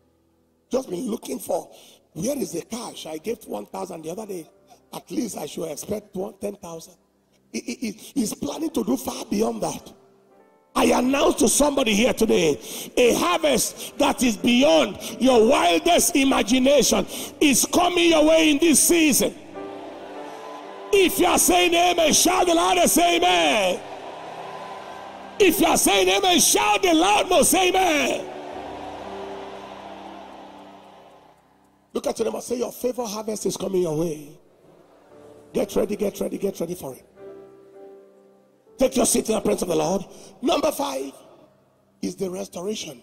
Just been looking for where is the cash? I gave 1,000 the other day. At least I should expect 10,000. He, he, he's planning to do far beyond that. I announce to somebody here today a harvest that is beyond your wildest imagination is coming your way in this season. If you are saying amen, shout the loudest amen. If you are saying amen, shout the loudest amen. Look at them and say, Your favor harvest is coming your way. Get ready, get ready, get ready for it. Take your seat in the presence of the Lord. Number five is the restoration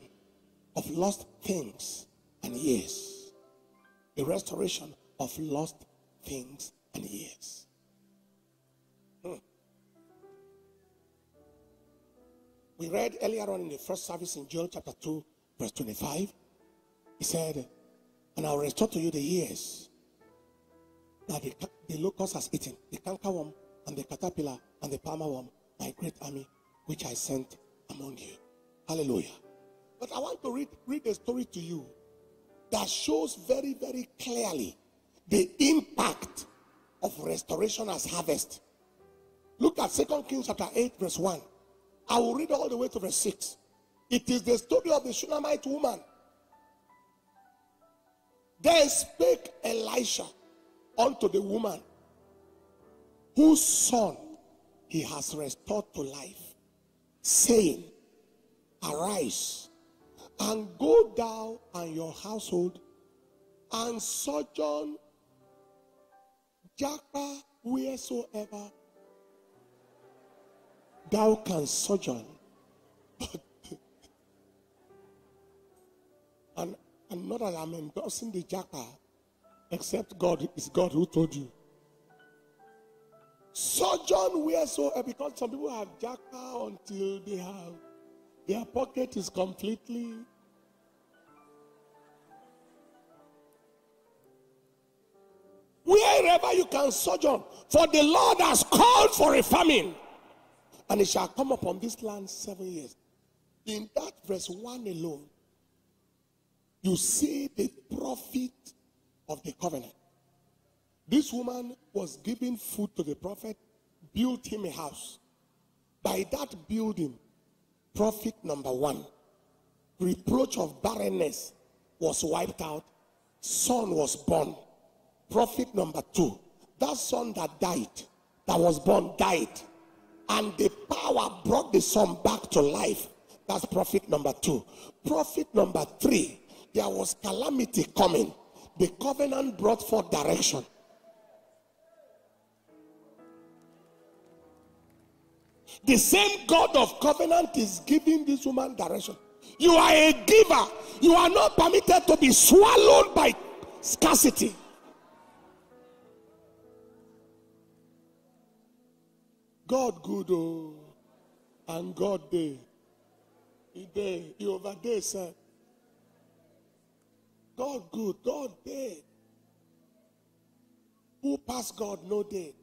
of lost things and years. The restoration of lost things and years. We read earlier on in the first service in Joel chapter 2, verse 25. He said, And I will restore to you the years that the, the locust has eaten, the cankerworm and the caterpillar and the palmer worm, my great army which I sent among you. Hallelujah. But I want to read, read a story to you that shows very, very clearly the impact of restoration as harvest. Look at Second Kings chapter 8, verse 1. I will read all the way to verse 6. It is the story of the Shunammite woman. Then spake Elisha unto the woman whose son he has restored to life, saying, Arise and go thou and your household and sojourn Joppa wheresoever thou canst sojourn. and, and not that I'm endorsing the japa, except God is God who told you. Sojourn wheresoever, because some people have japa until they have their pocket is completely wherever you can sojourn. For the Lord has called for a famine, and it shall come upon this land seven years. In that verse 1 alone, you see the profit of the covenant. This woman was giving food to the prophet, built him a house. By that building, profit number one, reproach of barrenness was wiped out, son was born. Profit number two, that son that died, that was born, died. And the power brought the son back to life. That's profit number two. Profit number three, there was calamity coming. The covenant brought forth direction. The same God of covenant is giving this woman direction. You are a giver. You are not permitted to be swallowed by scarcity. God good oh, and God day. He day, he over there sir. God good, God day. Who pass God no day.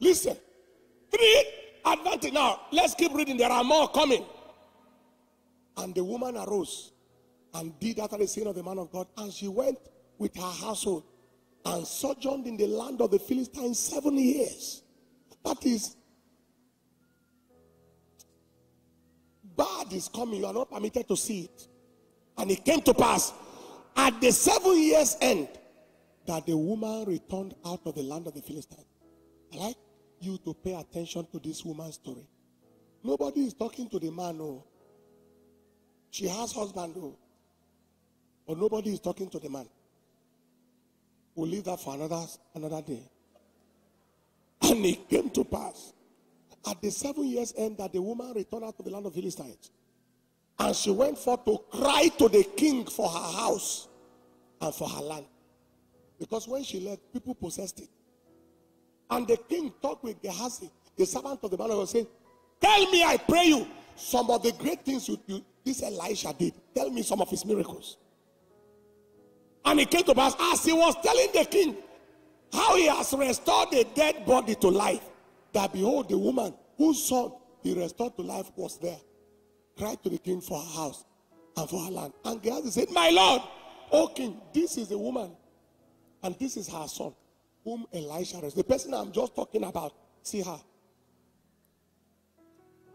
Listen, three advantage. Now let's keep reading. There are more coming. And the woman arose and did after the saying of the man of God, and she went with her household and sojourned in the land of the Philistines seven years. That is, bad is coming. You are not permitted to see it. And it came to pass at the seven years' end that the woman returned out of the land of the Philistines. I like you to pay attention to this woman's story. Nobody is talking to the man, oh. She has husband, oh. But nobody is talking to the man. We'll leave that for another, another day. And it came to pass at the seven years end that the woman returned out to the land of Philistines. And she went forth to cry to the king for her house and for her land. Because when she left, people possessed it. And the king talked with Gehazi, the servant of the man of God, saying, Tell me, I pray you, some of the great things you, you, this Elisha did. Tell me some of his miracles. And it came to pass as he was telling the king how he has restored a dead body to life, that behold, the woman whose son he restored to life was there. Cried to the king for her house and for her land. And Gehazi said, My lord, O king, this is the woman, and this is her son, whom Elisha restored. The person I'm just talking about, see her.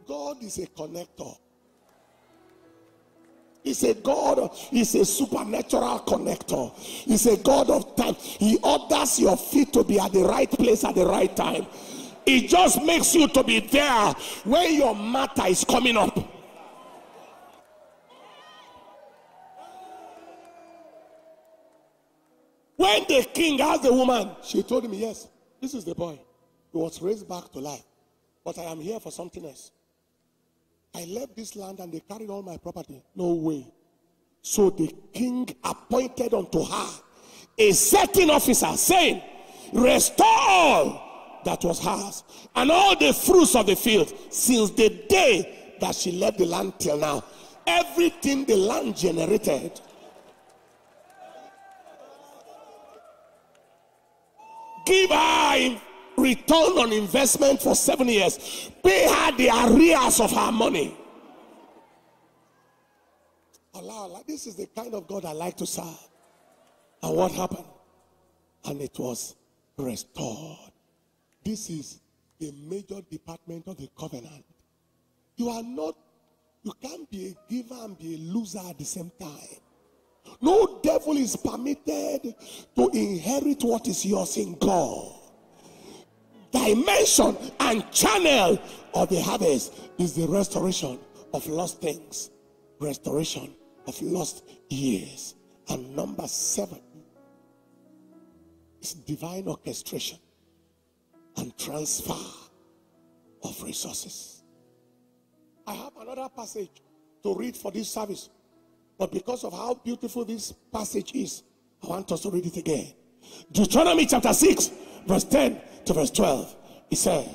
God is a connector. He's a God, He's a supernatural connector. He's a God of time. He orders your feet to be at the right place at the right time. It just makes you to be there when your matter is coming up. When the king asked the woman, she told him, Yes, this is the boy. He was raised back to life. But I am here for something else. I left this land and they carried all my property. No way. So the king appointed unto her a certain officer, saying, Restore all that was hers, and all the fruits of the field, since the day that she left the land till now. Everything the land generated. Give her return on investment for seven years. Pay her the arrears of her money. Allah, Allah, this is the kind of God I like to serve. And what happened? And it was restored. this is a major department of the covenant. You are not, you can't be a giver and be a loser at the same time. No devil is permitted to inherit what is yours in God. Dimension and channel of the harvest is the restoration of lost things, restoration of lost years. And number seven is divine orchestration and transfer of resources. I have another passage to read for this service, but because of how beautiful this passage is, I want us to read it again. Deuteronomy chapter 6, verse 10 to verse 12. He said,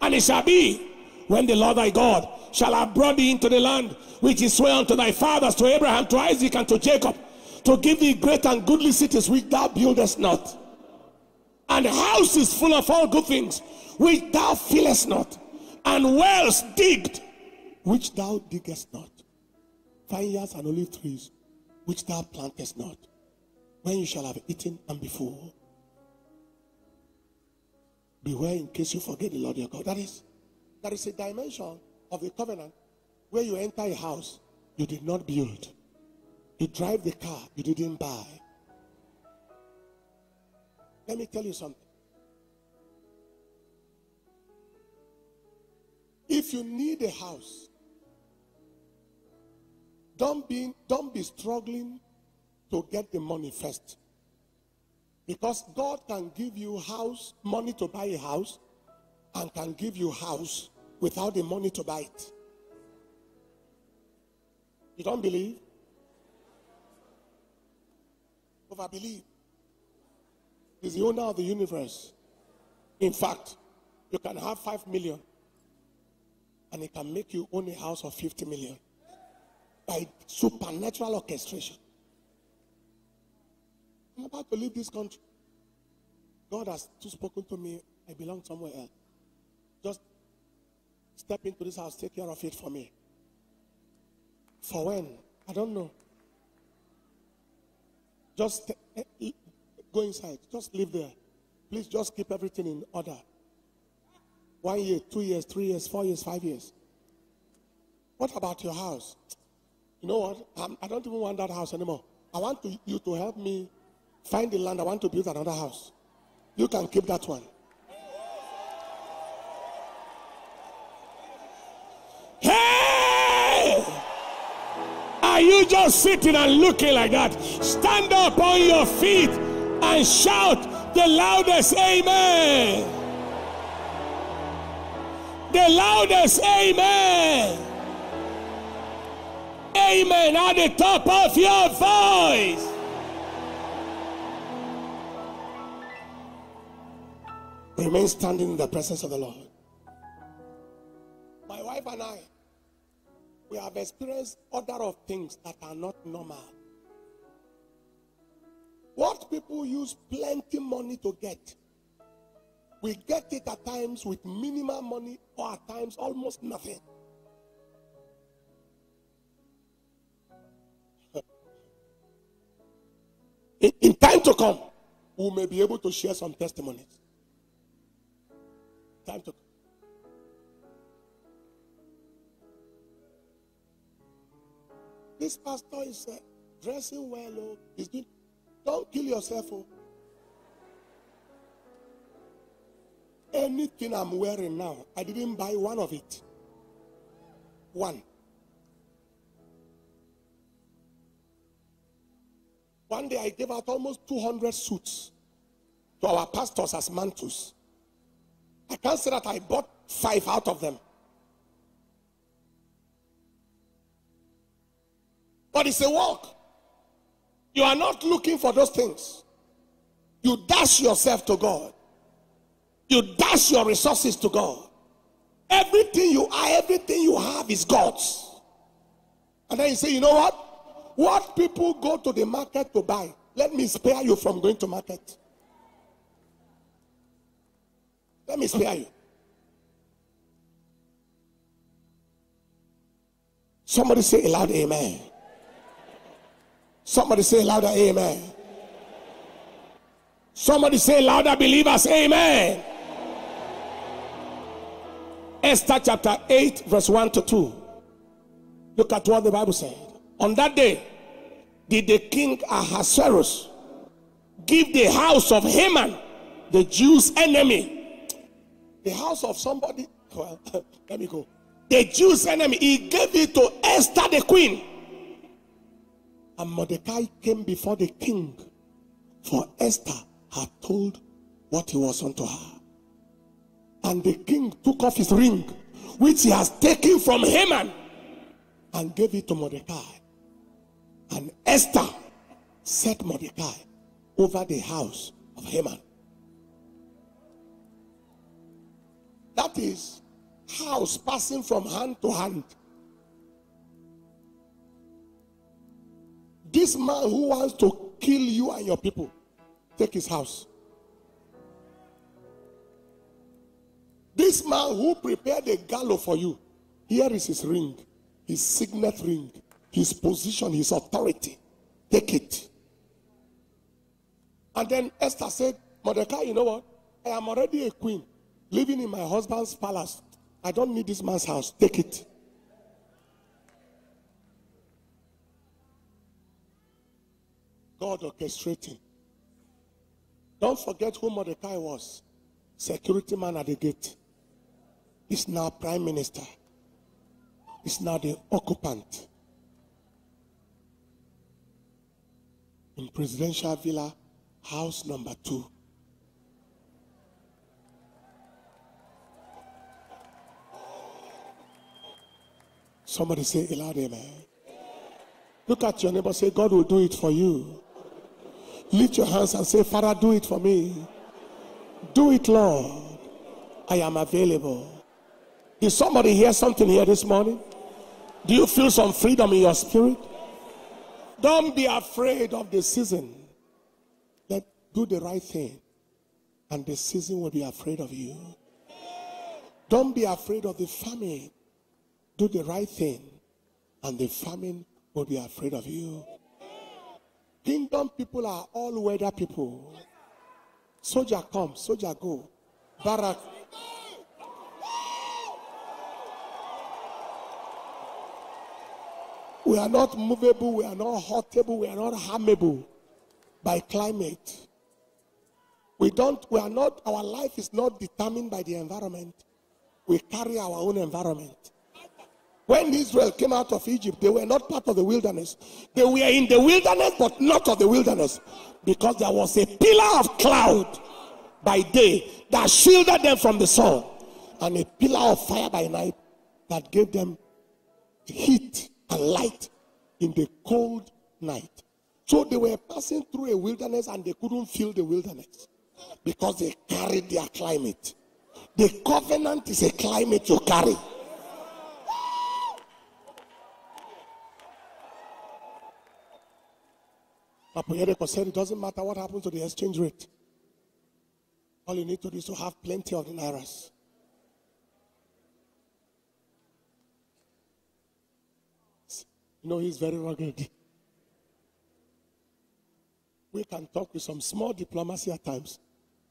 And it shall be when the Lord thy God shall have brought thee into the land which is swore unto thy fathers, to Abraham, to Isaac, and to Jacob, to give thee great and goodly cities which thou buildest not, and houses full of all good things which thou fillest not, and wells digged which thou diggest not, vineyards and olive trees which thou plantest not, when you shall have eaten and be full. Beware in case you forget the Lord your God. That is, there is a dimension of the covenant where you enter a house you did not build. You drive the car you didn't buy. Let me tell you something. If you need a house, don't be, don't be struggling to get the money first. Because God can give you house, money to buy a house, and can give you house without the money to buy it. You don't believe? Over believe. He's the owner of the universe. In fact, you can have five million and it can make you own a house of 50 million by supernatural orchestration. I'm about to leave this country. God has spoken to me. I belong somewhere else. Just step into this house, take care of it for me. For when? I don't know. Just eh, eh, go inside. Just live there. Please just keep everything in order. One year, two years, three years, four years, five years. What about your house? You know what? I'm, I do not even want that house anymore. I want to, you to help me find the land. I want to build another house. You can keep that one. Hey! Are you just sitting and looking like that? Stand up on your feet and shout the loudest amen. The loudest amen. Amen at the top of your voice. Remain standing in the presence of the Lord. My wife and I, we have experienced order of things that are not normal. What people use plenty money to get, we get it at times with minimal money or at times almost nothing. in, in time to come, we may be able to share some testimonies. This pastor is uh, dressing well. Oh, he's doing. Don't kill yourself. Oh. Anything I'm wearing now, I didn't buy one of it. One. One day I gave out almost 200 suits to our pastors as mantles. I can't say that I bought five out of them. But it's a walk. You are not looking for those things. You dash yourself to God. You dash your resources to God. Everything you are, everything you have is God's. And then you say, you know what? What people go to the market to buy, let me spare you from going to market. Let me spare you. Somebody say a loud amen. Somebody say louder amen. Somebody say louder believers amen. Esther chapter 8, verse 1 to 2. Look at what the Bible said. On that day, did the king Ahasuerus give the house of Haman, the Jews' enemy, the house of somebody. Well, let me go. The Jews' enemy, he gave it to Esther the queen. And Mordecai came before the king, for Esther had told what he was unto her. And the king took off his ring, which he has taken from Haman, and gave it to Mordecai. And Esther set Mordecai over the house of Haman. That is house passing from hand to hand. This man who wants to kill you and your people, take his house. This man who prepared a gallows for you, here is his ring, his signet ring, his position, his authority. Take it. And then Esther said, Mordecai, you know what? I am already a queen living in my husband's palace. I don't need this man's house. Take it. God orchestrating. Don't forget who Mordecai was. Security man at the gate. He's now prime minister. He's now the occupant. In presidential villa, house number two. Somebody say it amen. Look at your neighbor, say, God will do it for you. Lift your hands and say, Father, do it for me. Do it, Lord. I am available. Did somebody hear something here this morning? Do you feel some freedom in your spirit? Don't be afraid of the season. Let do the right thing, and the season will be afraid of you. Don't be afraid of the famine. Do the right thing, and the famine will be afraid of you. Kingdom people are all weather people. Soldier come, soldier go. Barrack. We are not movable, we are not hotable, we are not harmable by climate. We don't, we are not, our life is not determined by the environment. We carry our own environment. When Israel came out of Egypt, they were not part of the wilderness. They were in the wilderness, but not of the wilderness. Because there was a pillar of cloud by day that shielded them from the sun, and a pillar of fire by night that gave them heat and light in the cold night. So they were passing through a wilderness and they couldn't feel the wilderness because they carried their climate. The covenant is a climate you carry. Apoyedeko said it doesn't matter what happens to the exchange rate. All you need to do is to have plenty of nairas. You know, he's very rugged. We can talk with some small diplomacy at times,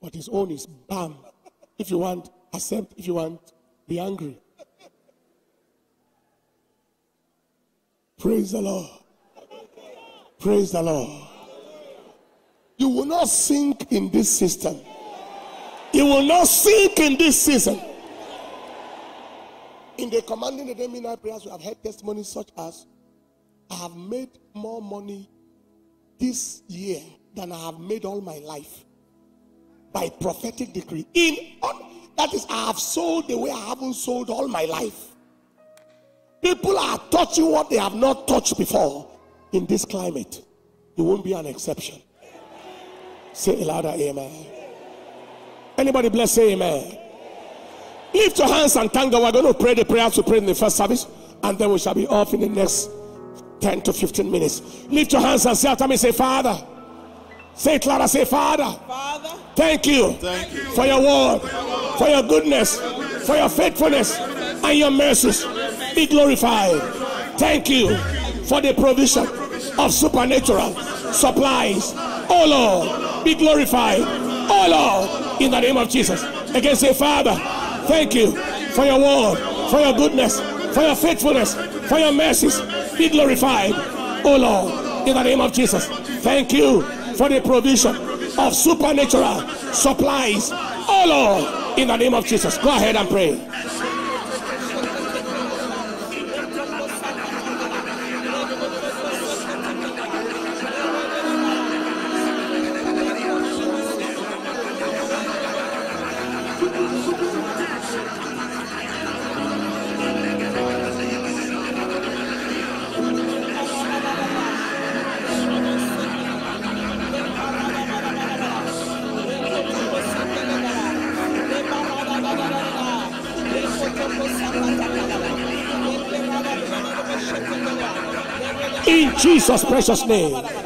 but his own is bam. If you want, accept. If you want, be angry. Praise the Lord. Praise the Lord. You will not sink in this system. You will not sink in this season. In the commanding the day midnight prayers, we have heard testimonies such as I have made more money this year than I have made all my life by prophetic decree. In that is, I have sold the way I haven't sold all my life. People are touching what they have not touched before in this climate. You won't be an exception. Say louder, amen. Anybody bless, say amen. Lift your hands and thank God. We're going to pray the prayers we prayed in the first service, and then we shall be off in the next 10 to 15 minutes. Lift your hands and say after me, say, Father. Say it louder, say, Father. Father, Thank you, thank you for your word, for your goodness, for your faithfulness, and your mercies. Be glorified. Thank you for the provision of supernatural supplies. Oh Lord, be glorified. Oh Lord, in the name of Jesus. Again, say, Father, thank you for your word, for your goodness, for your faithfulness, for your mercies. Be glorified, oh Lord, in the name of Jesus. Thank you for the provision of supernatural supplies, oh Lord, in the name of Jesus. Go ahead and pray. Jesus' precious name.